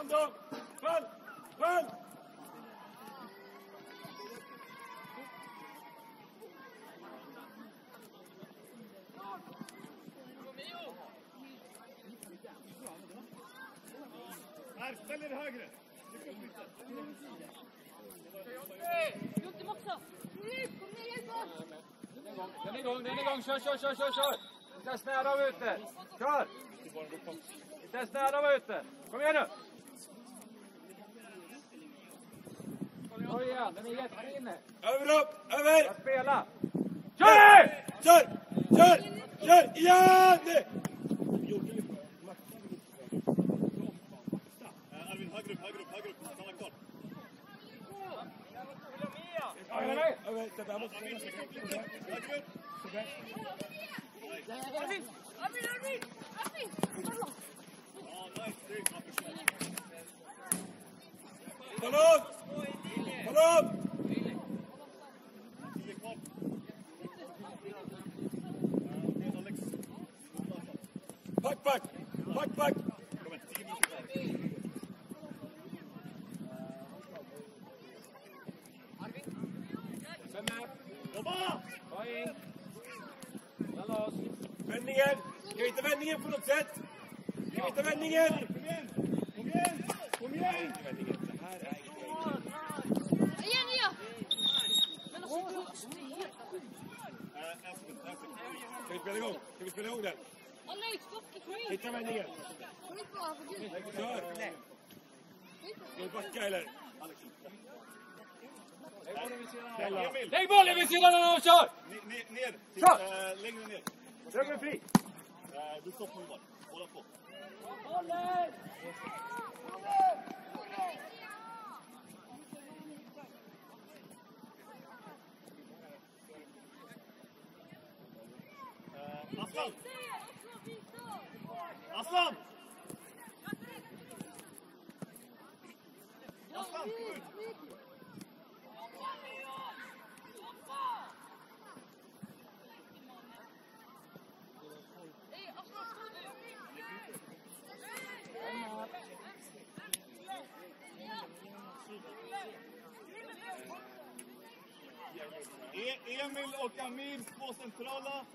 Fall! Fall! Här, ställ er högre. Jonte också! Kom ner, hjälp oss! Den är igång, den är igång. Kör, kör, kör, kör, kör. Inte ens nära vara ute. Kör! Inte ens nära vara ute. Kom igen nu! Kom igen, den är jätteinne. Över upp! Över! Börja spela. Kör! Kör! Kör! Kör! Igen! Eh, Arvin, högre upp, högre upp, högre upp. Stanna kvar. Över! Över! Sätt där måste Arvin, tryck upp lite. Högre upp. Arvid! Arvid! Arvid! Arvid! Ja, nice. Det är klart. Back, back! Kom igen, tio minuter kvar. Fem med. Jobba! Ta in. Ställa oss. Vändningen! Ska vi hitta vändningen på något sätt? Ska vi hitta vändningen? Kom igen! Kom igen! Kom igen! Vändningen. Det här är Igen, igen! Men alltså, du måste ju helt Äh, Aspen, Aspen. Ska vi spela igång? Ska vi spela igång den? Alex, backa skit! Hitta vändningen. Skit på honom, för gud. Kör! Ska vi backa eller? Nej, Emil! Lägg bollen vid sidan av och kör! Ner, ner, ner. Till, Kör! äh, längre ner. Höger fri! Äh, du stoppar nu bara. Hålla på. 阿斯兰！阿斯兰！阿斯兰！阿斯兰！Emil och Amir, två centrala.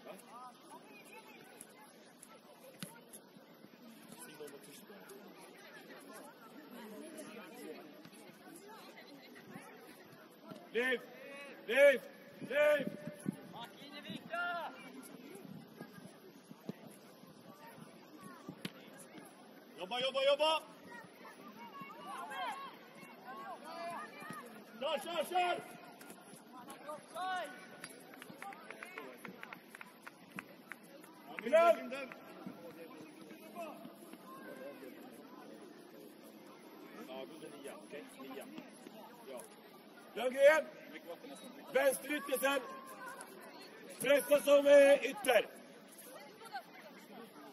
Liv! Liv! Liv! Jobba, jobba, jobba! Kör, kör, kör! Bilal! Ja, då är det nia. Okej, nia. Ja. Lundgren! Vänsterytter Pressa som ytter.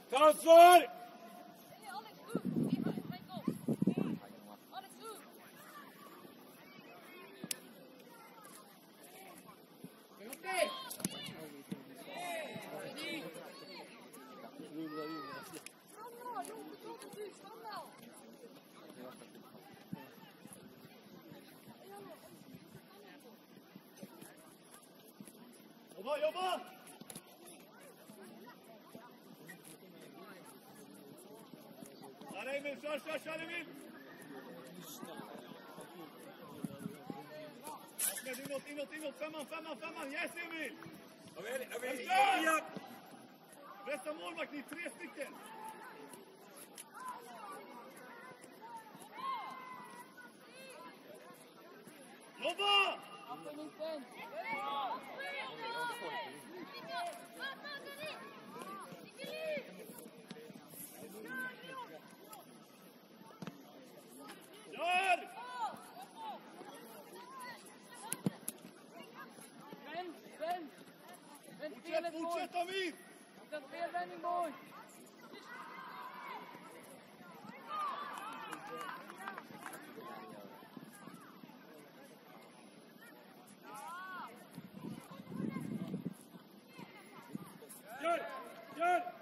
Ta ansvar! Ivan, jaz sem vi. Averi, averi, ja. Greste mu umakniti, 30 sekund. Fortsätt, spelet, boy! fortsätt Amir! Vänd spelvändning, boy! Kör! Kör!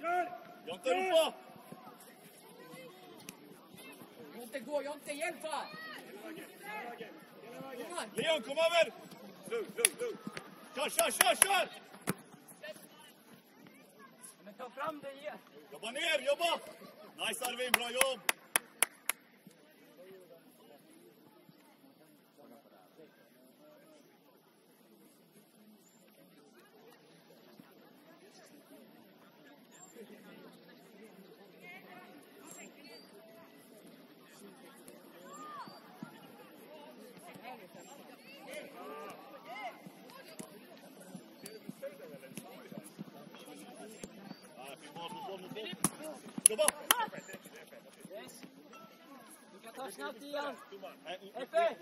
Kör! Jonte, ropa! Jonte, gå! Jonte, hjälp här! Leon, kom över! Lugn, lugn, lugn. Kör, kör, kör, kör! Igen! Jobba ner, jobba! Nice Arvin, bra jobb!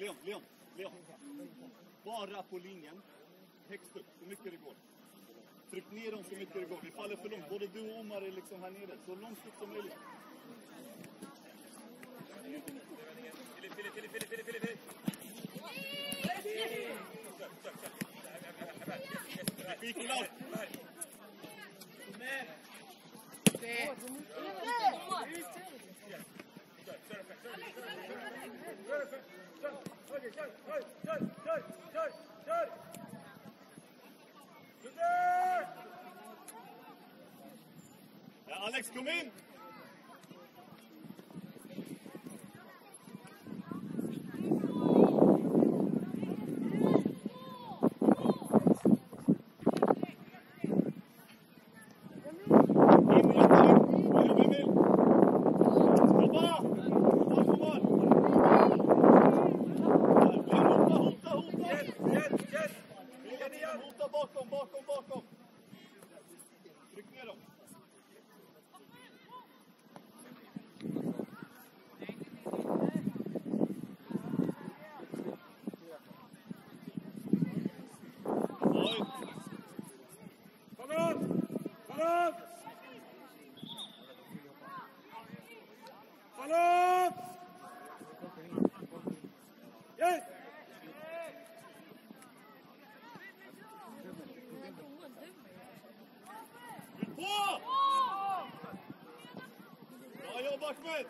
Leon, Leon, Leon. Bara på linjen. Högst upp, så mycket det går. Tryck ner dem så mycket det går. Vi faller för långt. Både du och Omar är liksom här nere. Så långt upp som möjligt. Filip, Filip, Uh, Alex, come in. Ahmed!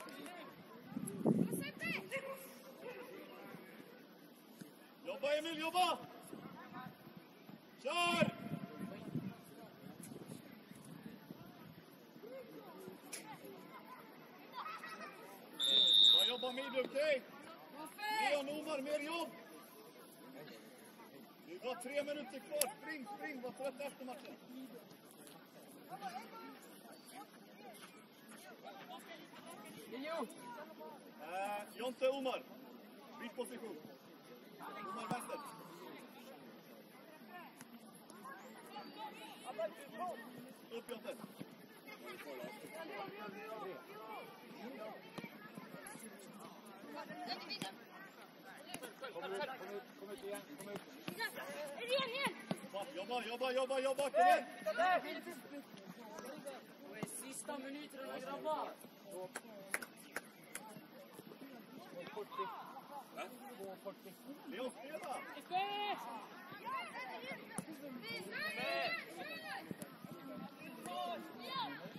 Jobba Emil, jobba! Kör! Bra jobba Mide, okej? Leon, Omar, mer jobb! Det var tre minuter kvar. Spring, spring! Var trött efter matchen. Eh, Jonte, Omar. Byt position. Omar vänster. Upp Jonte. Jobba, jobba, jobba, jobba. Kom igen! 16 minuter Ik ben var. Ik ben. Leon!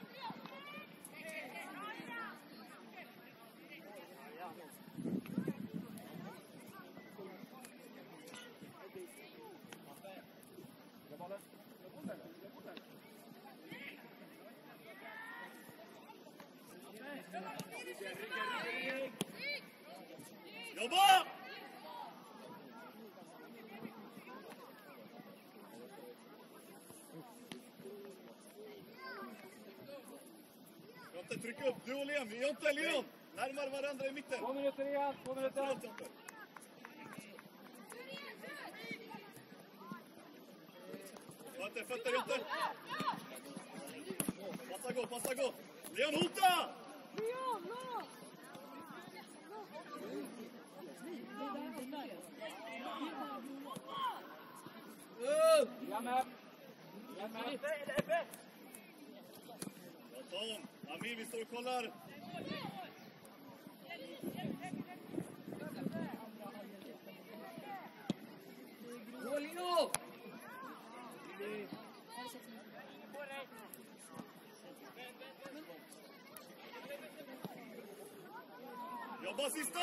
Jonte, tryck upp. Du och Leon. Jonte, Leon! Närmare varandra i mitten. Två minuter igen, två minuter. Förlåt, Jonte. Fötter, fötter, Jonte! Passa gå, passa gå! Leon, hota! Jag med. Jag med. Bra Tom! Amir, vi står och kollar. Gå Lino! Jobba sista!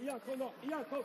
Ian, kom då! Ian, kom!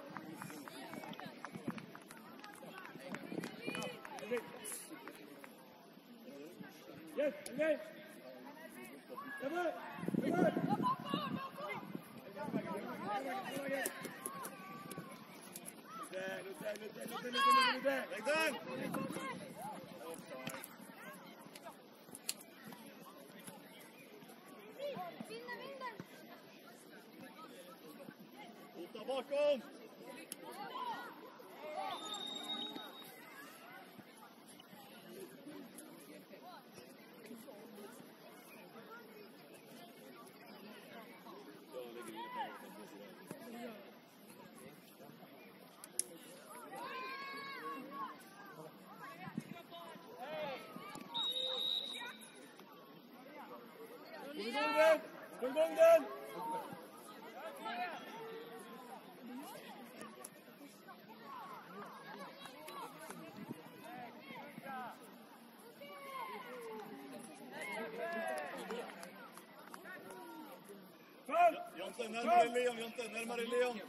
Bakom! Närmare Leon, Jonte, närmare Leon.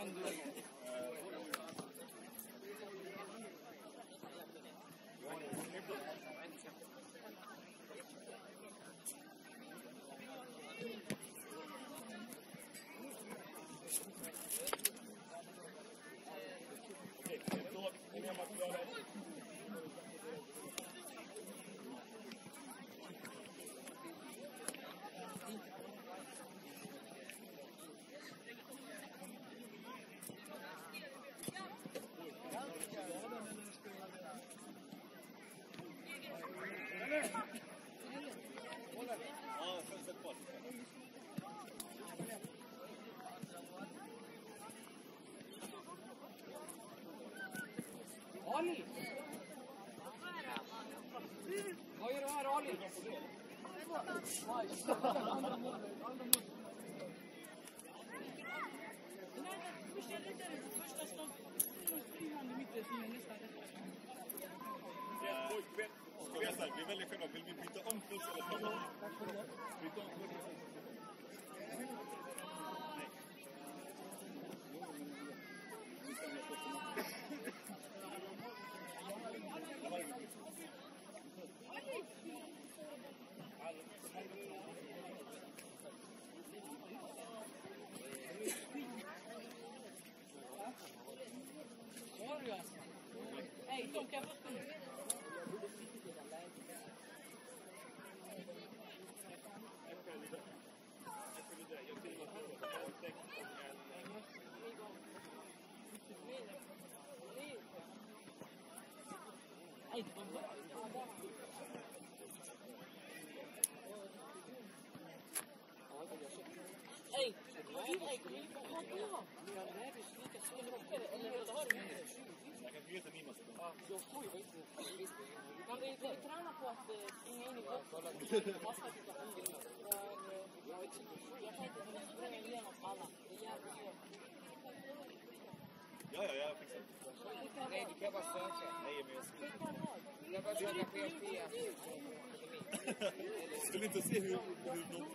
Alhamdulillah. Ali. Vad gör du här Ali? Vi väljer själva, vill vi byta om först eller. Hey, hey, hey, vad bra! Eller vill du ha det mindre? Jag kan bjuda min massa. Jag får ju inte. Man vill ju träna på att springa in i boxen. Man ska titta på Jag kan inte, men jag ska träna igenom alla. Det är jävligt svårt. Ja, ja, jag fixar. Nej, du kan bara söka. Nej, men jag Du kan bara söka PSP. skulle inte se hur, hur någon